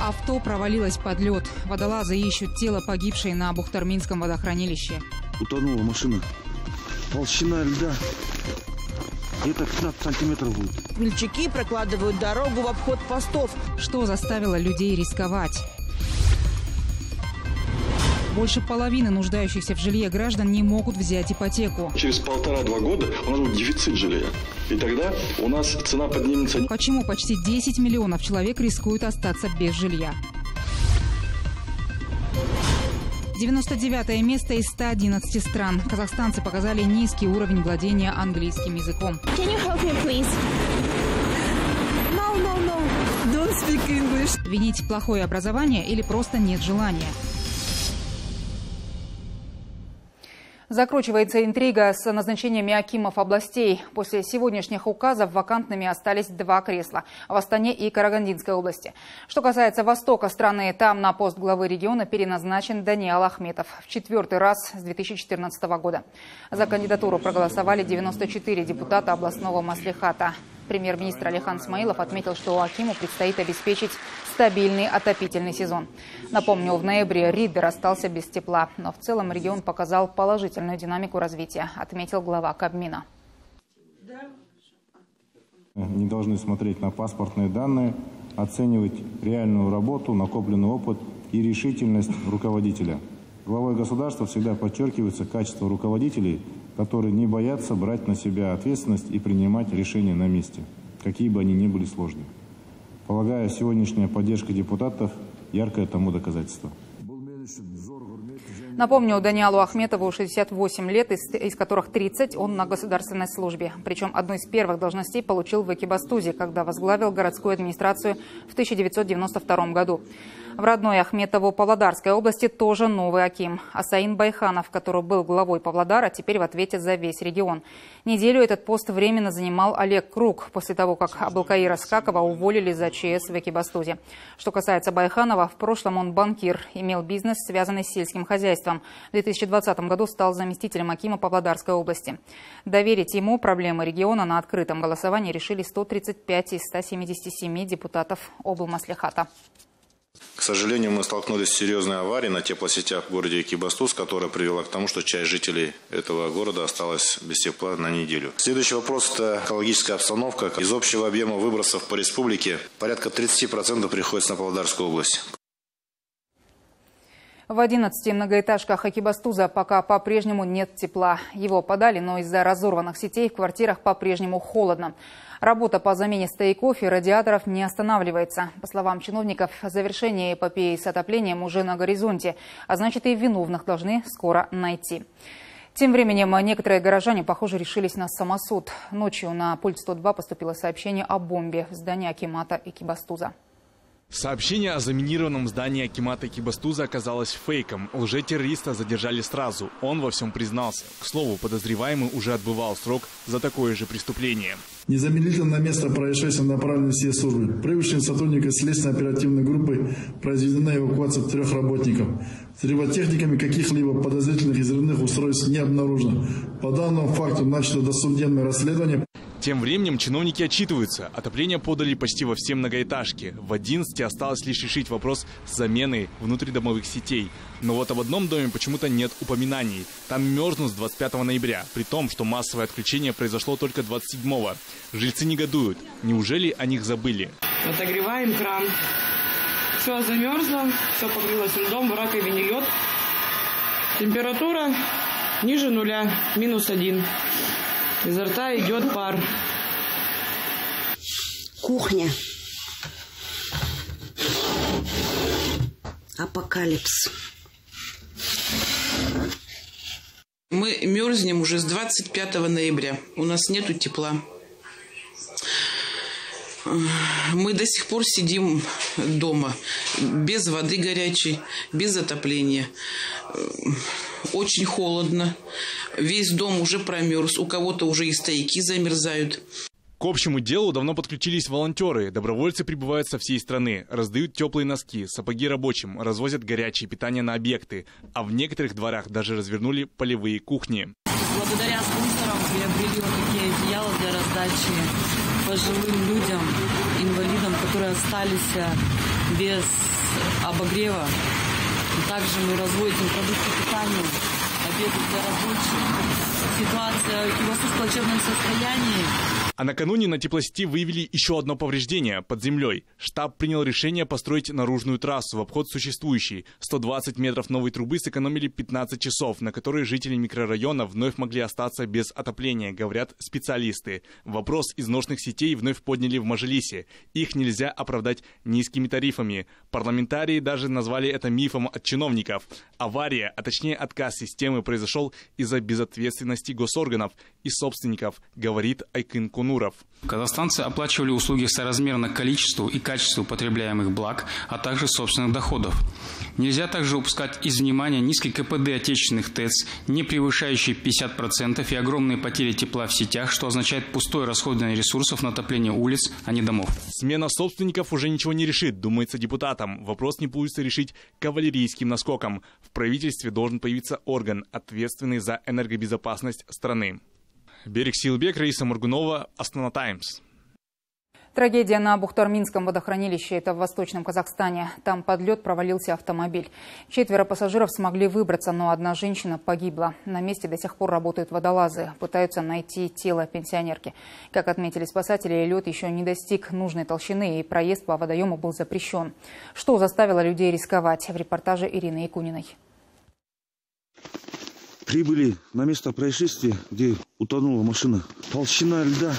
Авто провалилось под лед. Водолазы ищут тело погибшей на Бухтарминском водохранилище. Утонула машина. Толщина льда где-то 15 сантиметров будет. Смельчаки прокладывают дорогу в обход постов. Что заставило людей рисковать? Больше половины нуждающихся в жилье граждан не могут взять ипотеку. Через полтора-два года у нас будет дефицит жилья. И тогда у нас цена поднимется. Почему почти 10 миллионов человек рискуют остаться без жилья? 99 место из 111 стран. Казахстанцы показали низкий уровень владения английским языком. Can you help me, please? No, no, no. Don't speak English. Винить плохое образование или просто нет желания? Закручивается интрига с назначениями акимов областей. После сегодняшних указов вакантными остались два кресла в Астане и Карагандинской области. Что касается востока страны, там на пост главы региона переназначен Даниал Ахметов в четвертый раз с 2014 года. За кандидатуру проголосовали 94 депутата областного маслихата. Премьер-министр Алихан Смаилов отметил, что Акиму предстоит обеспечить стабильный отопительный сезон. Напомню, в ноябре Ридер остался без тепла, но в целом регион показал положительную динамику развития, отметил глава Кабмина. Не должны смотреть на паспортные данные, оценивать реальную работу, накопленный опыт и решительность руководителя. Главой государства всегда подчеркивается качество руководителей, которые не боятся брать на себя ответственность и принимать решения на месте, какие бы они ни были сложными. Полагаю, сегодняшняя поддержка депутатов – яркое тому доказательство. Напомню, Даниалу Ахметову 68 лет, из, из которых 30 он на государственной службе. Причем одну из первых должностей получил в Экибастузе, когда возглавил городскую администрацию в 1992 году. В родной Ахметово Павлодарской области тоже новый Аким. Асаин Байханов, который был главой Павлодара, теперь в ответе за весь регион. Неделю этот пост временно занимал Олег Круг, после того, как Аблкаира Скакова уволили за ЧС в Экибастузе. Что касается Байханова, в прошлом он банкир, имел бизнес, связанный с сельским хозяйством. В 2020 году стал заместителем Акима Павлодарской области. Доверить ему проблемы региона на открытом голосовании решили 135 из 177 депутатов облмаслихата. К сожалению, мы столкнулись с серьезной аварией на теплосетях в городе Экибастуз, которая привела к тому, что часть жителей этого города осталась без тепла на неделю. Следующий вопрос – это экологическая обстановка. Из общего объема выбросов по республике порядка 30% приходится на Павлодарскую область. В 11 многоэтажках Акибастуза пока по-прежнему нет тепла. Его подали, но из-за разорванных сетей в квартирах по-прежнему холодно. Работа по замене стояков и радиаторов не останавливается. По словам чиновников, завершение эпопеи с отоплением уже на горизонте, а значит и виновных должны скоро найти. Тем временем некоторые горожане, похоже, решились на самосуд. Ночью на пульт 102 поступило сообщение о бомбе в здании Акимата и Кибастуза. Сообщение о заминированном здании Акимата Кибастуза оказалось фейком. Лжетеррориста задержали сразу. Он во всем признался. К слову, подозреваемый уже отбывал срок за такое же преступление. Незамедлительно на место происшествия направлены все службы. Прибывшим сотрудникам следственной оперативной группы произведена эвакуация трех работников. Взрывотехниками каких-либо подозрительных взрывных устройств не обнаружено. По данному факту начато досудебное расследование. Тем временем чиновники отчитываются. Отопление подали почти во все многоэтажки. В 11 осталось лишь решить вопрос с заменой внутридомовых сетей. Но вот об одном доме почему-то нет упоминаний. Там мерзнут с 25 ноября, при том, что массовое отключение произошло только 27-го. Жильцы негодуют. Неужели о них забыли? Отогреваем кран. Все замерзло, все покрылось льдом, в раковине лед. Температура ниже нуля, минус один. Изо рта идет пар. Кухня. Апокалипс. Мы мерзнем уже с 25 ноября. У нас нету тепла. Мы до сих пор сидим дома, без воды горячей, без отопления. Очень холодно. Весь дом уже промерз. У кого-то уже и стояки замерзают. К общему делу давно подключились волонтеры. Добровольцы прибывают со всей страны, раздают теплые носки, сапоги рабочим, развозят горячее питание на объекты. А в некоторых дворах даже развернули полевые кухни. Благодаря спонсорам приобрели вот такие одеяла для раздачи пожилым людям, инвалидам, которые остались э, без обогрева. Также мы разводим продукты питания, обеды для рабочих. Ситуация в плачевном состоянии. А накануне на теплосети выявили еще одно повреждение под землей. Штаб принял решение построить наружную трассу в обход существующей. 120 метров новой трубы сэкономили 15 часов, на которые жители микрорайона вновь могли остаться без отопления, говорят специалисты. Вопрос изношенных сетей вновь подняли в Мажилисе. Их нельзя оправдать низкими тарифами. Парламентарии даже назвали это мифом от чиновников. Авария, а точнее отказ системы произошел из-за безответственности госорганов и собственников, говорит Айкын Кунур. Муров. Казахстанцы оплачивали услуги соразмерно количеству и качеству потребляемых благ, а также собственных доходов. Нельзя также упускать из внимания низкий КПД отечественных ТЭЦ, не превышающий 50% и огромные потери тепла в сетях, что означает пустое расходование ресурсов на отопление улиц, а не домов. Смена собственников уже ничего не решит, думается депутатам. Вопрос не получится решить кавалерийским наскоком. В правительстве должен появиться орган, ответственный за энергобезопасность страны. Берег Силбек, Раиса Мургунова, Астана Таймс. Трагедия на Бухтарминском водохранилище, это в Восточном Казахстане. Там под лед провалился автомобиль. Четверо пассажиров смогли выбраться, но одна женщина погибла. На месте до сих пор работают водолазы, пытаются найти тело пенсионерки. Как отметили спасатели, лед еще не достиг нужной толщины и проезд по водоему был запрещен. Что заставило людей рисковать? В репортаже Ирины Якуниной. Прибыли на место происшествия, где утонула машина. Толщина льда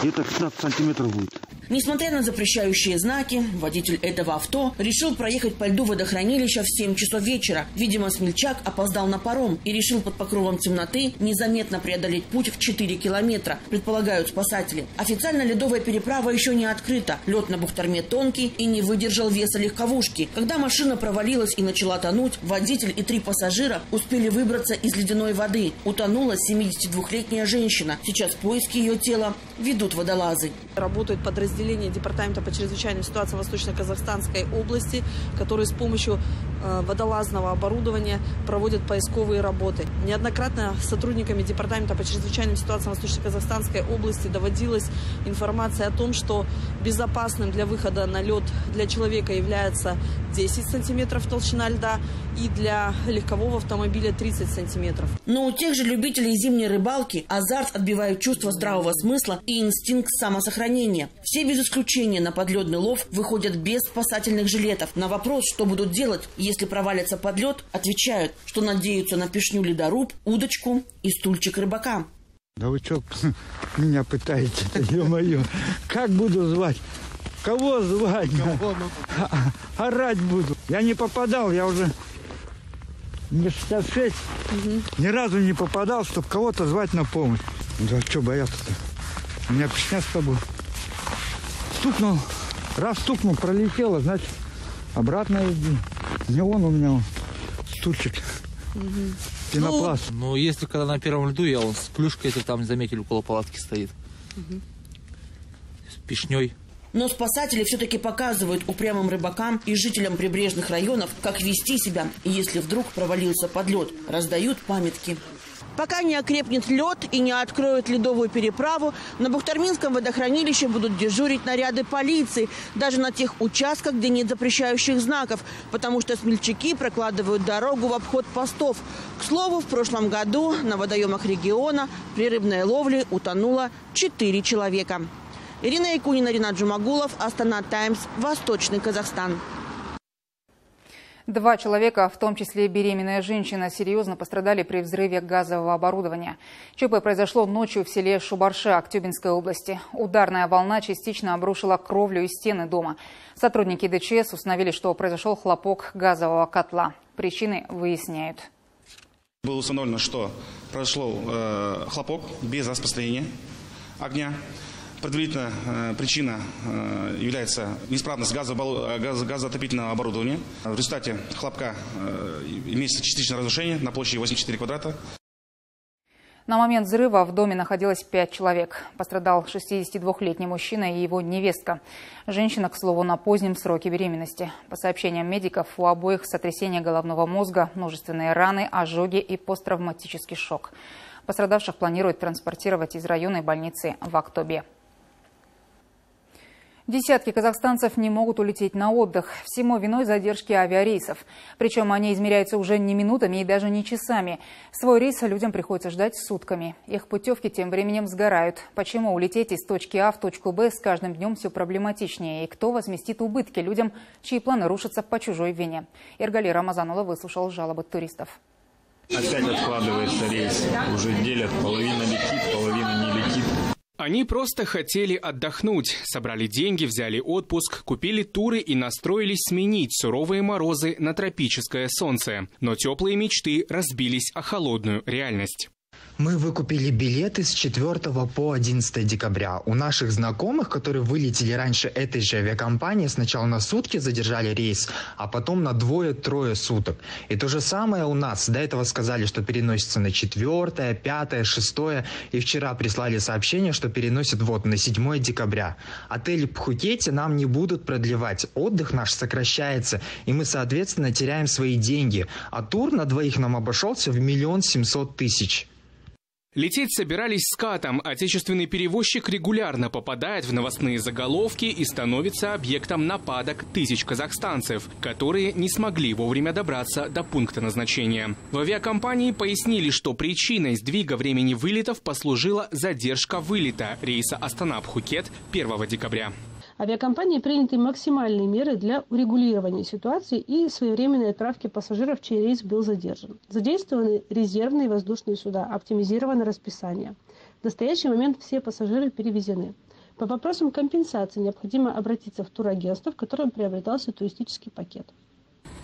где-то 15 сантиметров будет. Несмотря на запрещающие знаки, водитель этого авто решил проехать по льду водохранилища в 7 часов вечера. Видимо, смельчак опоздал на паром и решил под покровом темноты незаметно преодолеть путь в 4 километра, предполагают спасатели. Официально ледовая переправа еще не открыта. Лед на Бухтарме тонкий и не выдержал веса легковушки. Когда машина провалилась и начала тонуть, водитель и три пассажира успели выбраться из ледяной воды. Утонула 72-летняя женщина. Сейчас поиски ее тела ведут водолазы. Работают подразделения Департамента по чрезвычайным ситуациям Восточно-Казахстанской области, которые с помощью э, водолазного оборудования проводят поисковые работы. Неоднократно сотрудниками Департамента по чрезвычайным ситуациям Восточно-Казахстанской области доводилась информация о том, что безопасным для выхода на лед для человека является 10 сантиметров толщина льда и для легкового автомобиля 30 сантиметров. Но у тех же любителей зимней рыбалки азарт отбивает чувство здравого смысла и инстинкт самосохранения. Все без исключения на подледный лов выходят без спасательных жилетов. На вопрос, что будут делать, если провалятся под лед, отвечают, что надеются на пешню ледоруб, удочку и стульчик рыбака. Да вы что меня пытаете? Ё-моё, как буду звать? Кого звать? Кого? Орать буду. Я не попадал, я уже мне 66. Угу. Ни разу не попадал, чтобы кого-то звать на помощь. Да что бояться-то? У меня песня с тобой. Стукнул. Раз стукнул, пролетело, значит, обратно иди. Не он у меня, стульчик. Угу. Пенопласт. Ну, ну, если когда на первом льду, я он с плюшкой, если там заметили, около палатки стоит. Угу. С пешней. Но спасатели все-таки показывают упрямым рыбакам и жителям прибрежных районов, как вести себя, если вдруг провалился под лед. Раздают памятки. Пока не окрепнет лед и не откроют ледовую переправу, на Бухтарминском водохранилище будут дежурить наряды полиции, даже на тех участках, где нет запрещающих знаков, потому что смельчаки прокладывают дорогу в обход постов. К слову, в прошлом году на водоемах региона при рыбной ловле утонуло 4 человека. Ирина Якунина, Ринат Джумагулов, Астана Таймс, Восточный Казахстан. Два человека, в том числе беременная женщина, серьезно пострадали при взрыве газового оборудования. ЧП произошло ночью в селе Шубарше Актюбинской области. Ударная волна частично обрушила кровлю и стены дома. Сотрудники ДЧС установили, что произошел хлопок газового котла. Причины выясняют. Было установлено, что произошел э, хлопок без распространения огня. Предварительно э, причина э, является неисправность газоотопительного газо, газоотопительного оборудования. В результате хлопка э, имеется частичное разрушение на площади 84 квадрата. На момент взрыва в доме находилось пять человек. Пострадал 62-летний мужчина и его невестка. Женщина, к слову, на позднем сроке беременности. По сообщениям медиков, у обоих сотрясение головного мозга, множественные раны, ожоги и посттравматический шок. Пострадавших планируют транспортировать из районной больницы в Актобе. Десятки казахстанцев не могут улететь на отдых. Всему виной задержки авиарейсов. Причем они измеряются уже не минутами и даже не часами. Свой рейс людям приходится ждать сутками. Их путевки тем временем сгорают. Почему улететь из точки А в точку Б с каждым днем все проблематичнее? И кто возместит убытки людям, чьи планы рушатся по чужой вине? Иргали Рамазанова выслушал жалобы туристов. Опять откладывается рейс. Уже делят. Половина летит, половина не. Они просто хотели отдохнуть, собрали деньги, взяли отпуск, купили туры и настроились сменить суровые морозы на тропическое солнце. Но теплые мечты разбились о холодную реальность. Мы выкупили билеты с 4 по 11 декабря. У наших знакомых, которые вылетели раньше этой же авиакомпании, сначала на сутки задержали рейс, а потом на двое-трое суток. И то же самое у нас. До этого сказали, что переносится на 4, 5, 6. И вчера прислали сообщение, что переносят вот на 7 декабря. Отель в Пхукете нам не будут продлевать. Отдых наш сокращается, и мы, соответственно, теряем свои деньги. А тур на двоих нам обошелся в миллион семьсот тысяч. Лететь собирались с катом. Отечественный перевозчик регулярно попадает в новостные заголовки и становится объектом нападок тысяч казахстанцев, которые не смогли вовремя добраться до пункта назначения. В авиакомпании пояснили, что причиной сдвига времени вылетов послужила задержка вылета рейса Астана-Пхукет 1 декабря. Авиакомпании приняты максимальные меры для урегулирования ситуации и своевременной отправки пассажиров, чей рейс был задержан. Задействованы резервные воздушные суда, оптимизировано расписание. В настоящий момент все пассажиры перевезены. По вопросам компенсации необходимо обратиться в турагентство, в котором приобретался туристический пакет.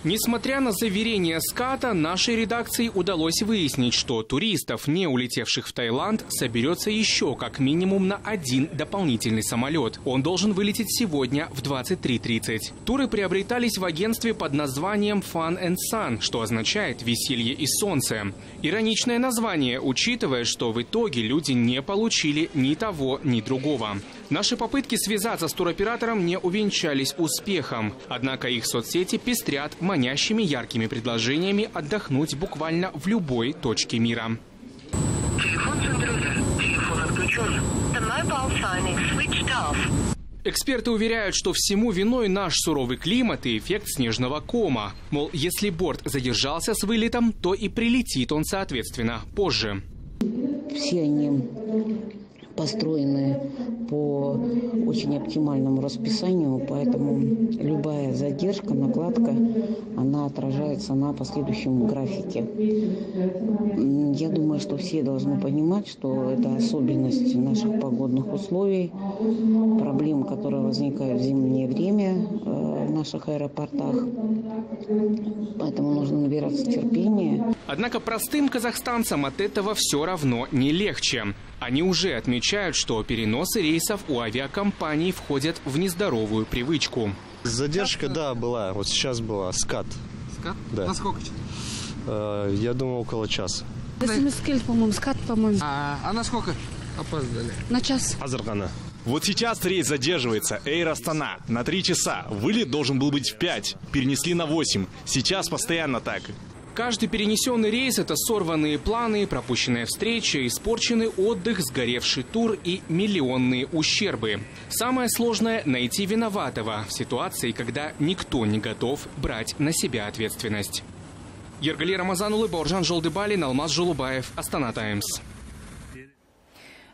Несмотря на заверения ската, нашей редакции удалось выяснить, что туристов, не улетевших в Таиланд, соберется еще как минимум на один дополнительный самолет. Он должен вылететь сегодня в 23.30. Туры приобретались в агентстве под названием Fun and Sun, что означает «веселье и солнце». Ироничное название, учитывая, что в итоге люди не получили ни того, ни другого. Наши попытки связаться с туроператором не увенчались успехом. Однако их соцсети пестрят манящими яркими предложениями отдохнуть буквально в любой точке мира. Телефон центруля. Телефон отключен. The mobile phone is switched off. Эксперты уверяют, что всему виной наш суровый климат и эффект снежного кома. Мол, если борт задержался с вылетом, то и прилетит он соответственно позже. Все они построены по очень оптимальному расписанию, поэтому любая задержка, накладка, она отражается на последующем графике. Я думаю, что все должны понимать, что это особенность наших погодных условий, проблем, которые возникают в зимнее время э, в наших аэропортах. Поэтому нужно набираться терпения. Однако простым казахстанцам от этого все равно не легче. Они уже отмечают, что переносы рейсов у авиакомпаний входят в нездоровую привычку. Задержка, да, была. Вот сейчас была. Скат. Скат? Да. На сколько? Э, я думаю, около часа. Смскель, по-моему, скат, по-моему. А, а на сколько опоздали? На час. Азаргана. Вот сейчас рейс задерживается. Эйр Астана. На три часа. Вылет должен был быть в пять. Перенесли на восемь. Сейчас постоянно так. Каждый перенесенный рейс – это сорванные планы, пропущенная встреча, испорченный отдых, сгоревший тур и миллионные ущербы. Самое сложное – найти виноватого в ситуации, когда никто не готов брать на себя ответственность. Ергали Рамазанулы, Бауржан Жолдыбалин, Алмаз Жолубаев, Астана Таймс.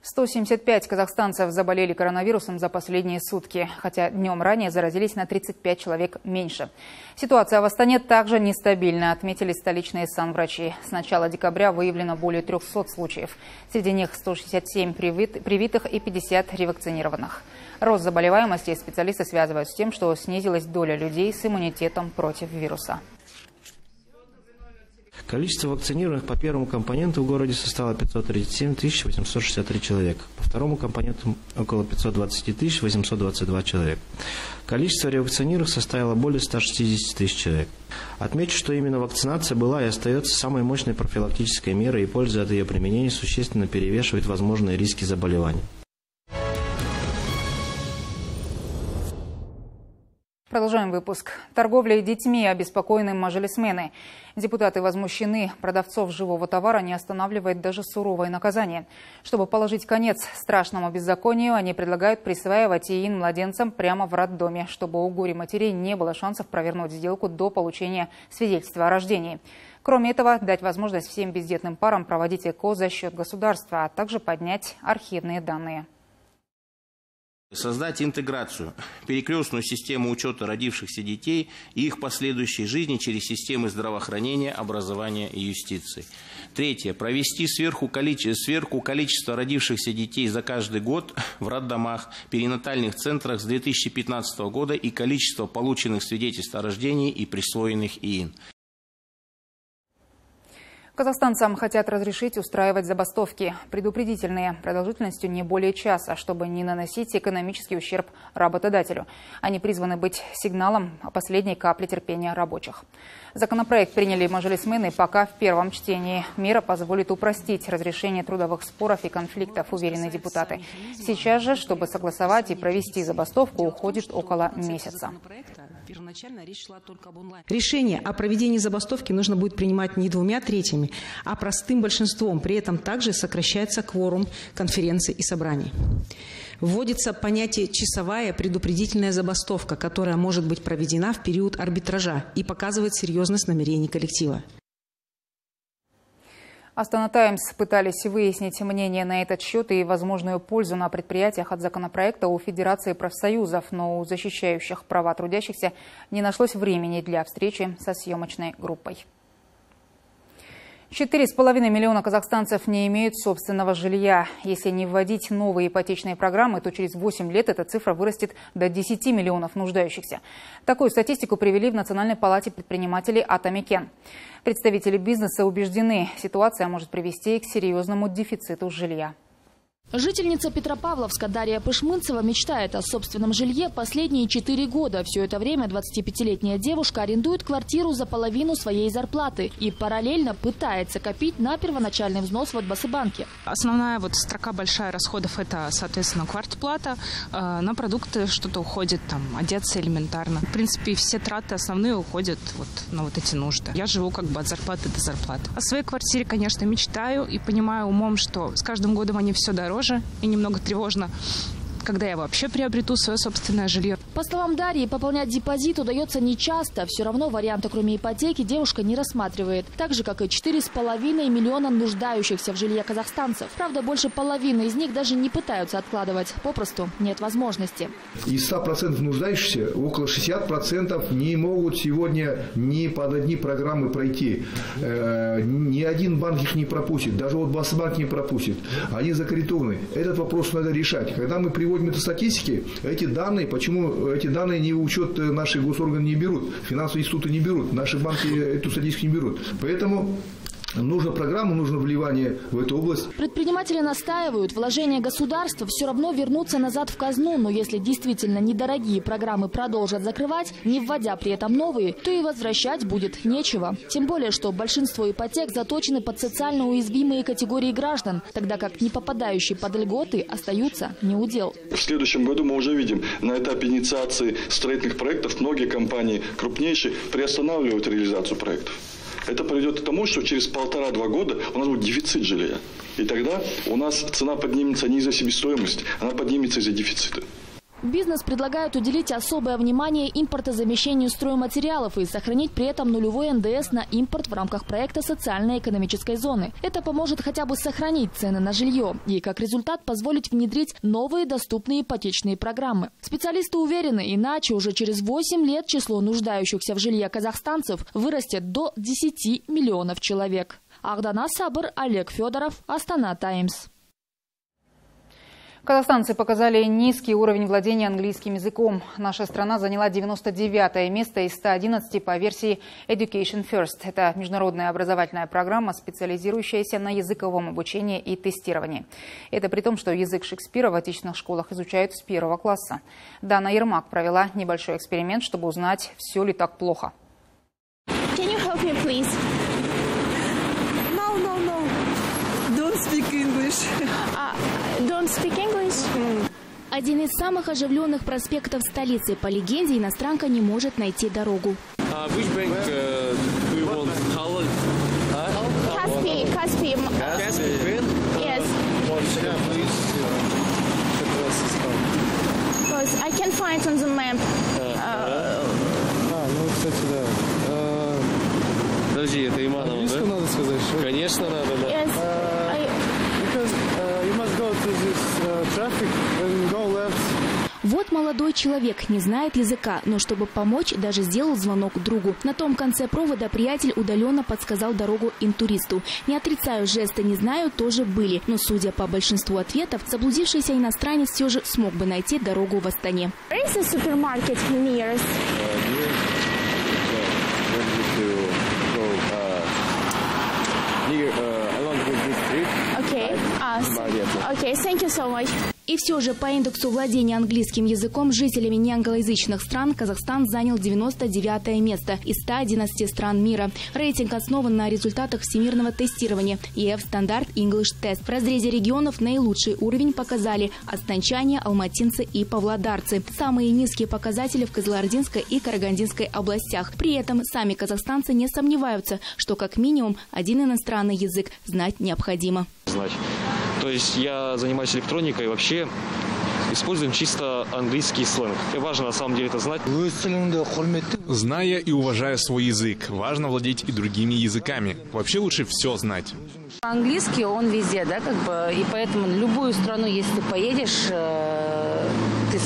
175 казахстанцев заболели коронавирусом за последние сутки, хотя днем ранее заразились на 35 человек меньше. Ситуация в Астане также нестабильна, отметили столичные санврачи. С начала декабря выявлено более 300 случаев. Среди них 167 привитых и 50 ревакцинированных. Рост заболеваемости специалисты связывают с тем, что снизилась доля людей с иммунитетом против вируса. Количество вакцинированных по первому компоненту в городе составило 537 863 человека. По второму компоненту около 520 822 человека. Количество ревакцинированных составило более 160 тысяч человек. Отмечу, что именно вакцинация была и остается самой мощной профилактической мерой, и польза от ее применения существенно перевешивает возможные риски заболевания. Продолжаем выпуск. Торговлей детьми обеспокоены мажилисмены. Депутаты возмущены. Продавцов живого товара не останавливает даже суровое наказание. Чтобы положить конец страшному беззаконию, они предлагают присваивать ИИН младенцам прямо в роддоме, чтобы у горе-матерей не было шансов провернуть сделку до получения свидетельства о рождении. Кроме этого, дать возможность всем бездетным парам проводить ЭКО за счет государства, а также поднять архивные данные. Создать интеграцию, перекрестную систему учета родившихся детей и их последующей жизни через системы здравоохранения, образования и юстиции. Третье. Провести сверху, количе, сверху количество родившихся детей за каждый год в роддомах, перинатальных центрах с 2015 года и количество полученных свидетельств о рождении и присвоенных ИИН. Казахстанцам хотят разрешить устраивать забастовки, предупредительные, продолжительностью не более часа, чтобы не наносить экономический ущерб работодателю. Они призваны быть сигналом о последней капле терпения рабочих. Законопроект приняли мажилисмены пока в первом чтении. Мера позволит упростить разрешение трудовых споров и конфликтов, уверены депутаты. Сейчас же, чтобы согласовать и провести забастовку, уходит около месяца. Решение о проведении забастовки нужно будет принимать не двумя третьими, а простым большинством. При этом также сокращается кворум конференций и собраний. Вводится понятие «часовая предупредительная забастовка», которая может быть проведена в период арбитража и показывает серьезность намерений коллектива. Астана Таймс пытались выяснить мнение на этот счет и возможную пользу на предприятиях от законопроекта у Федерации профсоюзов, но у защищающих права трудящихся не нашлось времени для встречи со съемочной группой. Четыре с половиной миллиона казахстанцев не имеют собственного жилья. Если не вводить новые ипотечные программы, то через 8 лет эта цифра вырастет до 10 миллионов нуждающихся. Такую статистику привели в Национальной палате предпринимателей «Атамикен». Представители бизнеса убеждены, ситуация может привести к серьезному дефициту жилья. Жительница Петропавловска Дарья Пышмынцева мечтает о собственном жилье последние четыре года. Все это время 25-летняя девушка арендует квартиру за половину своей зарплаты и параллельно пытается копить на первоначальный взнос в Атбасыбанке. Основная вот строка большая расходов – это, соответственно, квартплата. Э, на продукты что-то уходит, там, одеться элементарно. В принципе, все траты основные уходят вот на вот эти нужды. Я живу как бы от зарплаты до зарплаты. О своей квартире, конечно, мечтаю и понимаю умом, что с каждым годом они все дороже дороже и немного тревожно когда я вообще приобрету свое собственное жилье. По словам Дарьи, пополнять депозит удается нечасто. Все равно варианта, кроме ипотеки, девушка не рассматривает. Так же, как и 4,5 миллиона нуждающихся в жилье казахстанцев. Правда, больше половины из них даже не пытаются откладывать. Попросту нет возможности. Из 100% нуждающихся около 60% не могут сегодня ни под одни программы пройти. Э, ни один банк их не пропустит. Даже вот Басбанк не пропустит. Они закредитованы. Этот вопрос надо решать. Когда мы приводим это статистики, эти данные, почему эти данные не в учет наши госорганы не берут, финансовые институты не берут, наши банки эту статистику не берут. Поэтому Нужна программа, нужно вливание в эту область. Предприниматели настаивают, вложения государства все равно вернутся назад в казну, но если действительно недорогие программы продолжат закрывать, не вводя при этом новые, то и возвращать будет нечего. Тем более, что большинство ипотек заточены под социально уязвимые категории граждан, тогда как не попадающие под льготы остаются неудел. В следующем году мы уже видим, на этапе инициации строительных проектов многие компании крупнейшие приостанавливают реализацию проектов. Это приведет к тому, что через полтора-два года у нас будет дефицит жилья. И тогда у нас цена поднимется не из-за себестоимости, она поднимется из-за дефицита. Бизнес предлагает уделить особое внимание импортозамещению стройматериалов и сохранить при этом нулевой НДС на импорт в рамках проекта социально-экономической зоны. Это поможет хотя бы сохранить цены на жилье и, как результат, позволить внедрить новые доступные ипотечные программы. Специалисты уверены, иначе уже через 8 лет число нуждающихся в жилье казахстанцев вырастет до 10 миллионов человек. Агдана Сабр, Олег Федоров, Астана Таймс. Казахстанцы показали низкий уровень владения английским языком. Наша страна заняла 99 место из 111 по версии Education First. Это международная образовательная программа, специализирующаяся на языковом обучении и тестировании. Это при том, что язык Шекспира в отечественных школах изучают с первого класса. Дана Ермак провела небольшой эксперимент, чтобы узнать, все ли так плохо. Can you help me, please? No, no, no. Don't speak English. Uh, don't speak English? Один из самых оживленных проспектов столицы. По легенде, иностранка не может найти дорогу. Uh, which bank uh, do you want? How long? Huh? Caspi, Caspi. Caspi? Yes. Yeah, please. Because I can find on the map. Uh, а, ну, кстати, да. А... Подожди, это Иманова, Английскую да? надо сказать, что? Конечно, надо, да. Yes. Вот молодой человек не знает языка, но чтобы помочь, даже сделал звонок другу. На том конце провода приятель удаленно подсказал дорогу интуристу. Не отрицаю, жесты не знаю тоже были, но судя по большинству ответов, заблудившийся иностранец все же смог бы найти дорогу в Астане. супермаркет nearest? Okay. Uh, okay, thank you so much. И все же по индексу владения английским языком жителями неанглоязычных стран Казахстан занял 99 место из 111 стран мира. Рейтинг основан на результатах всемирного тестирования EF Standard English Test. В разрезе регионов наилучший уровень показали останчане, алматинцы и павлодарцы. Самые низкие показатели в Козлоординской и Карагандинской областях. При этом сами казахстанцы не сомневаются, что как минимум один иностранный язык знать необходимо. Знать. То есть я занимаюсь электроникой, вообще используем чисто английский сленг. И важно на самом деле это знать. Зная и уважая свой язык, важно владеть и другими языками. Вообще лучше все знать. Английский, он везде, да, как бы, и поэтому в любую страну, если ты поедешь, э,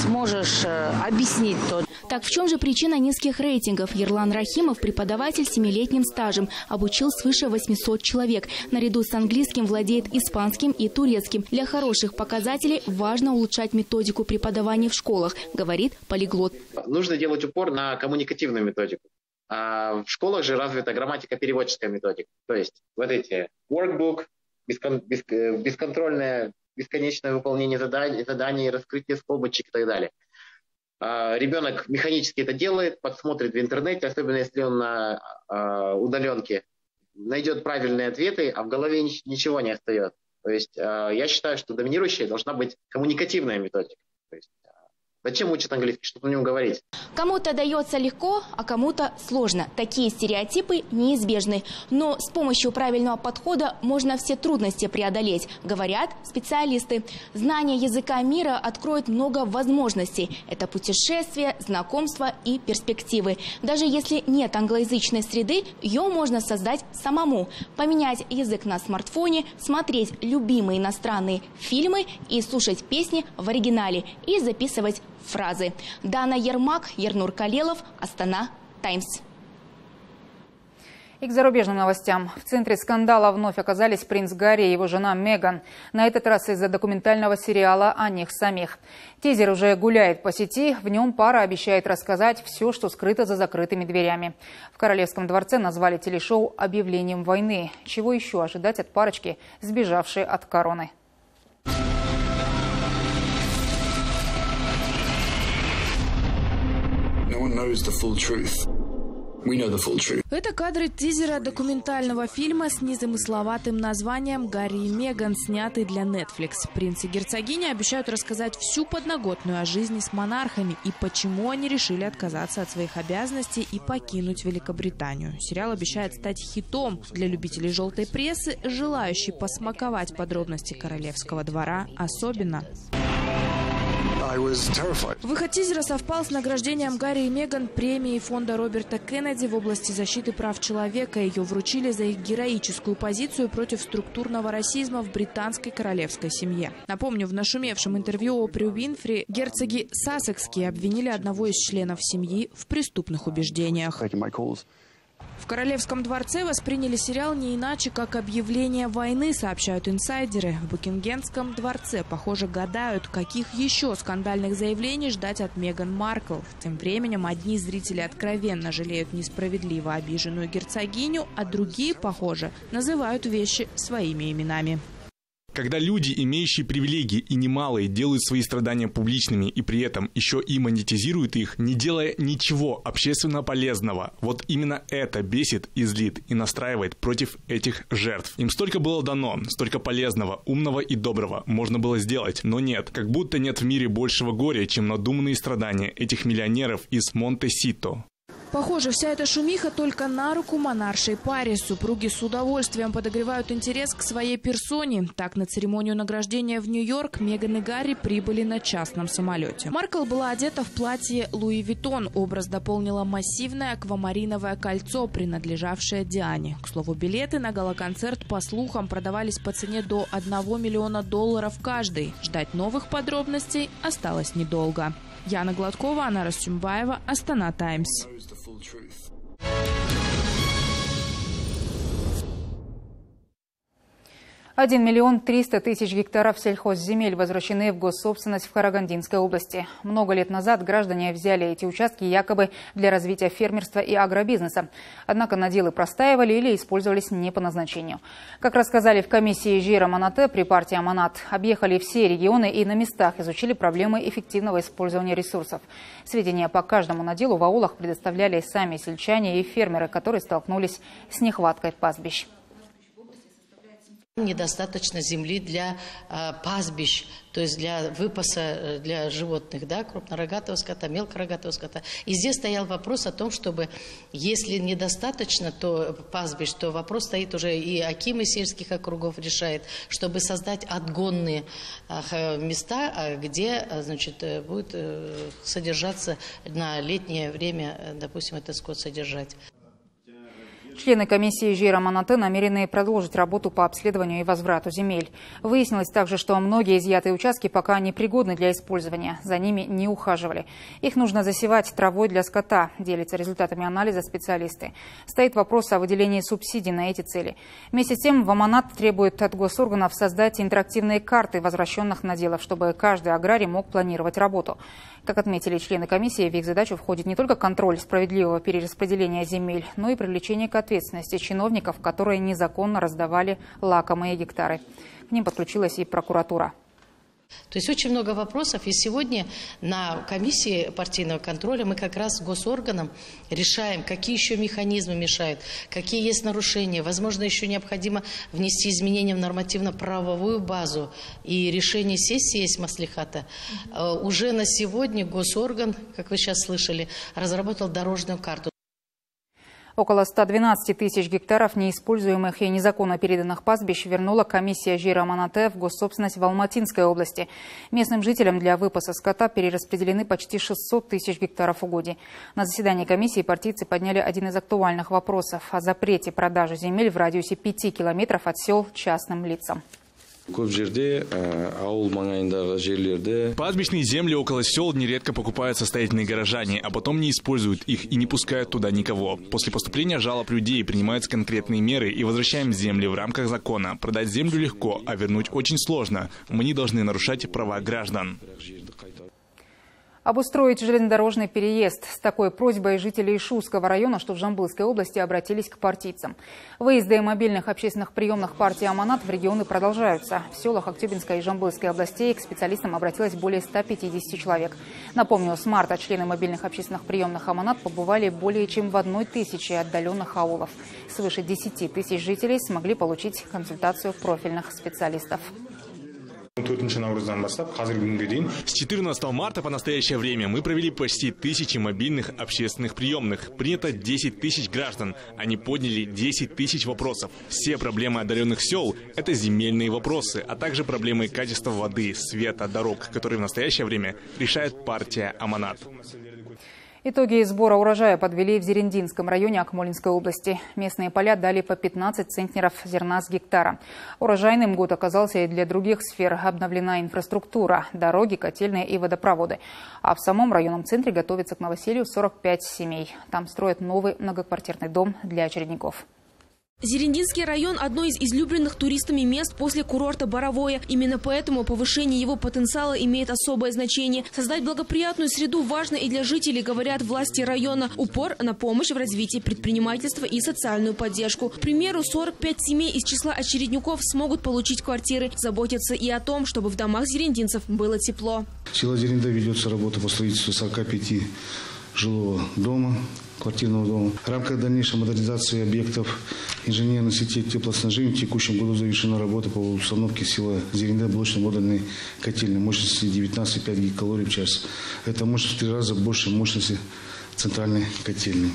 сможешь э, объяснить то. Так в чем же причина низких рейтингов? Ерлан Рахимов, преподаватель с семилетним стажем, обучил свыше 800 человек. Наряду с английским владеет испанским и турецким. Для хороших показателей важно улучшать методику преподавания в школах, говорит полиглот. Нужно делать упор на коммуникативную методику. А в школах же развита грамматика-переводческая методика. То есть вот эти workbook, бескон, беск, бесконтрольное, бесконечное выполнение заданий, заданий, раскрытие скобочек и так далее. А ребенок механически это делает, подсмотрит в интернете, особенно если он на а, удаленке, найдет правильные ответы, а в голове ничего не остается. То есть а, я считаю, что доминирующей должна быть коммуникативная методика. То есть Зачем учат английский? Что по нем говорить? Кому-то дается легко, а кому-то сложно. Такие стереотипы неизбежны. Но с помощью правильного подхода можно все трудности преодолеть, говорят специалисты. Знание языка мира откроет много возможностей. Это путешествия, знакомства и перспективы. Даже если нет англоязычной среды, ее можно создать самому. Поменять язык на смартфоне, смотреть любимые иностранные фильмы и слушать песни в оригинале и записывать фразы. Дана Ермак, Ернур Калелов, Астана, Таймс. И к зарубежным новостям. В центре скандала вновь оказались принц Гарри и его жена Меган. На этот раз из-за документального сериала о них самих. Тизер уже гуляет по сети. В нем пара обещает рассказать все, что скрыто за закрытыми дверями. В Королевском дворце назвали телешоу объявлением войны. Чего еще ожидать от парочки, сбежавшей от короны? Это кадры тизера документального фильма с незамысловатым названием «Гарри и Меган», снятый для Netflix. Принц и герцогиня обещают рассказать всю подноготную о жизни с монархами и почему они решили отказаться от своих обязанностей и покинуть Великобританию. Сериал обещает стать хитом для любителей желтой прессы, желающей посмаковать подробности королевского двора особенно. Выход тизера совпал с награждением Гарри и Меган премией фонда Роберта Кеннеди в области защиты прав человека. Ее вручили за их героическую позицию против структурного расизма в британской королевской семье. Напомню, в нашумевшем интервью Опри Уинфри герцоги Сассекские обвинили одного из членов семьи в преступных убеждениях. В Королевском дворце восприняли сериал не иначе, как объявление войны, сообщают инсайдеры. В Букингемском дворце, похоже, гадают, каких еще скандальных заявлений ждать от Меган Маркл. Тем временем одни зрители откровенно жалеют несправедливо обиженную герцогиню, а другие, похоже, называют вещи своими именами. Когда люди, имеющие привилегии и немалые, делают свои страдания публичными и при этом еще и монетизируют их, не делая ничего общественно полезного, вот именно это бесит и злит и настраивает против этих жертв. Им столько было дано, столько полезного, умного и доброго можно было сделать, но нет. Как будто нет в мире большего горя, чем надуманные страдания этих миллионеров из Монтесито. Похоже, вся эта шумиха только на руку монаршей паре. Супруги с удовольствием подогревают интерес к своей персоне. Так, на церемонию награждения в Нью-Йорк Меган и Гарри прибыли на частном самолете. Маркл была одета в платье Louis Vuitton. Образ дополнило массивное аквамариновое кольцо, принадлежавшее Диане. К слову, билеты на галоконцерт, по слухам, продавались по цене до 1 миллиона долларов каждый. Ждать новых подробностей осталось недолго. Яна Гладкова, Анна Растюмбаева, Астана Таймс. full truth. 1 миллион 300 тысяч гектаров сельхозземель возвращены в госсобственность в Карагандинской области. Много лет назад граждане взяли эти участки якобы для развития фермерства и агробизнеса. Однако наделы простаивали или использовались не по назначению. Как рассказали в комиссии Жира Манате при партии Аманат, объехали все регионы и на местах изучили проблемы эффективного использования ресурсов. Сведения по каждому наделу в аулах предоставляли сами сельчане и фермеры, которые столкнулись с нехваткой пастбищ. Недостаточно земли для э, пастбищ, то есть для выпаса э, для животных, да, крупнорогатого скота, мелкорогатого скота. И здесь стоял вопрос о том, чтобы, если недостаточно то пастбищ, то вопрос стоит уже и Акимы сельских округов решает, чтобы создать отгонные э, места, где, значит, будет содержаться на летнее время, допустим, этот скот содержать. Члены комиссии Жира Монате намерены продолжить работу по обследованию и возврату земель. Выяснилось также, что многие изъятые участки пока непригодны для использования. За ними не ухаживали. Их нужно засевать травой для скота, делятся результатами анализа специалисты. Стоит вопрос о выделении субсидий на эти цели. Вместе с тем, Ваманат требует от госорганов создать интерактивные карты возвращенных наделов, чтобы каждый аграрий мог планировать работу. Как отметили члены комиссии, в их задачу входит не только контроль справедливого перераспределения земель, но и привлечение к ответственности чиновников, которые незаконно раздавали лакомые гектары. К ним подключилась и прокуратура. То есть очень много вопросов. И сегодня на комиссии партийного контроля мы как раз с госорганом решаем, какие еще механизмы мешают, какие есть нарушения. Возможно, еще необходимо внести изменения в нормативно-правовую базу. И решение сессии есть Маслихата. Э, уже на сегодня госорган, как вы сейчас слышали, разработал дорожную карту. Около 112 тысяч гектаров неиспользуемых и незаконно переданных пастбищ вернула комиссия Жира Манате в госсобственность в Алматинской области. Местным жителям для выпаса скота перераспределены почти 600 тысяч гектаров угодий. На заседании комиссии партийцы подняли один из актуальных вопросов о запрете продажи земель в радиусе 5 километров от сел частным лицам. Пастбищные земли около сел нередко покупают состоятельные горожане, а потом не используют их и не пускают туда никого. После поступления жалоб людей принимаются конкретные меры и возвращаем земли в рамках закона. Продать землю легко, а вернуть очень сложно. Мы не должны нарушать права граждан. Обустроить железнодорожный переезд. С такой просьбой жители Ишуского района, что в Жамбылской области, обратились к партийцам. Выезды мобильных общественных приемных партии «Аманат» в регионы продолжаются. В селах Актюбинской и Жамбылской областей к специалистам обратилось более 150 человек. Напомню, с марта члены мобильных общественных приемных «Аманат» побывали более чем в одной тысяче отдаленных аулов. Свыше 10 тысяч жителей смогли получить консультацию профильных специалистов. С 14 марта по настоящее время мы провели почти тысячи мобильных общественных приемных. Принято 10 тысяч граждан. Они подняли 10 тысяч вопросов. Все проблемы отдаленных сел – это земельные вопросы, а также проблемы качества воды, света, дорог, которые в настоящее время решает партия «Аманат». Итоги сбора урожая подвели в Зерендинском районе Акмолинской области. Местные поля дали по 15 центнеров зерна с гектара. Урожайным год оказался и для других сфер. Обновлена инфраструктура, дороги, котельные и водопроводы. А в самом районном центре готовится к новоселью 45 семей. Там строят новый многоквартирный дом для очередников. Зерендинский район – одно из излюбленных туристами мест после курорта Боровое. Именно поэтому повышение его потенциала имеет особое значение. Создать благоприятную среду важно и для жителей, говорят власти района. Упор на помощь в развитии предпринимательства и социальную поддержку. К примеру, 45 семей из числа очередников смогут получить квартиры. Заботятся и о том, чтобы в домах зерендинцев было тепло. Села Зеренда ведется работа по строительству 45 жилого дома квартирного дома. В рамках дальнейшей модернизации объектов инженерной сети теплоснабжения в текущем году завершена работа по установке сила Зеренда блочно-модульной котельной мощностью 19,5 гигакалорий в час. Это мощность в три раза больше мощности центральной котельной.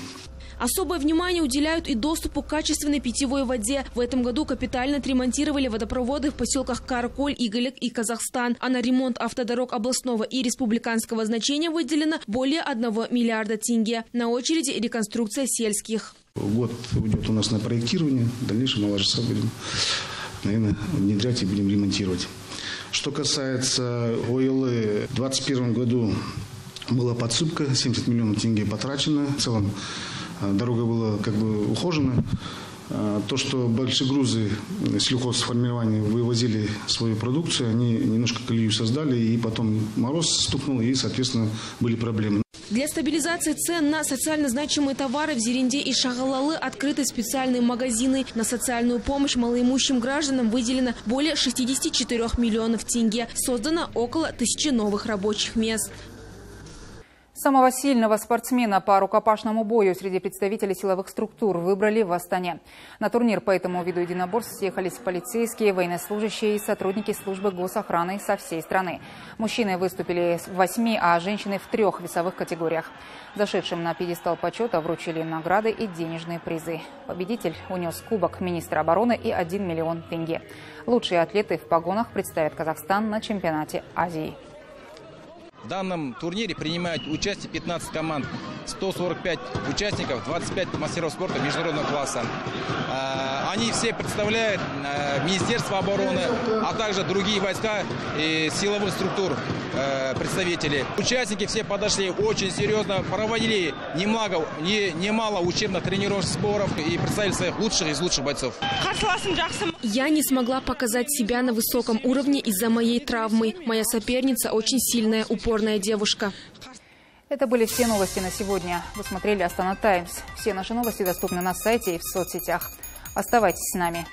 Особое внимание уделяют и доступу к качественной питьевой воде. В этом году капитально отремонтировали водопроводы в поселках Караколь, Иголек и Казахстан. А на ремонт автодорог областного и республиканского значения выделено более 1 миллиарда тенге. На очереди реконструкция сельских. Год уйдет у нас на проектирование. В дальнейшем мы ложиться будем, наверное, внедрять и будем ремонтировать. Что касается ОЛ, в 2021 году была подсыпка, 70 миллионов тенге потрачено. В целом дорога была как бы ухожена. А, то, что большие грузы сельхозформирования вывозили свою продукцию, они немножко колею создали, и потом мороз стукнул, и, соответственно, были проблемы. Для стабилизации цен на социально значимые товары в Зеренде и Шагалалы открыты специальные магазины. На социальную помощь малоимущим гражданам выделено более 64 миллионов тенге. Создано около тысячи новых рабочих мест. Самого сильного спортсмена по рукопашному бою среди представителей силовых структур выбрали в Астане. На турнир по этому виду единоборств съехались полицейские, военнослужащие и сотрудники службы госохраны со всей страны. Мужчины выступили в восьми, а женщины в трех весовых категориях. Зашедшим на пьедестал почета вручили награды и денежные призы. Победитель унес кубок министра обороны и 1 миллион тенге. Лучшие атлеты в погонах представят Казахстан на чемпионате Азии. В данном турнире принимают участие 15 команд 145 участников, 25 мастеров спорта международного класса. Э, они все представляют э, Министерство обороны, а также другие войска и силовых структур представители. Участники все подошли очень серьезно, проводили немало, не, немало учебно-тренировочных сборов и представили своих лучших из лучших бойцов. Я не смогла показать себя на высоком уровне из-за моей травмы. Моя соперница очень сильная, упорная девушка. Это были все новости на сегодня. Вы смотрели Астана Таймс. Все наши новости доступны на сайте и в соцсетях. Оставайтесь с нами.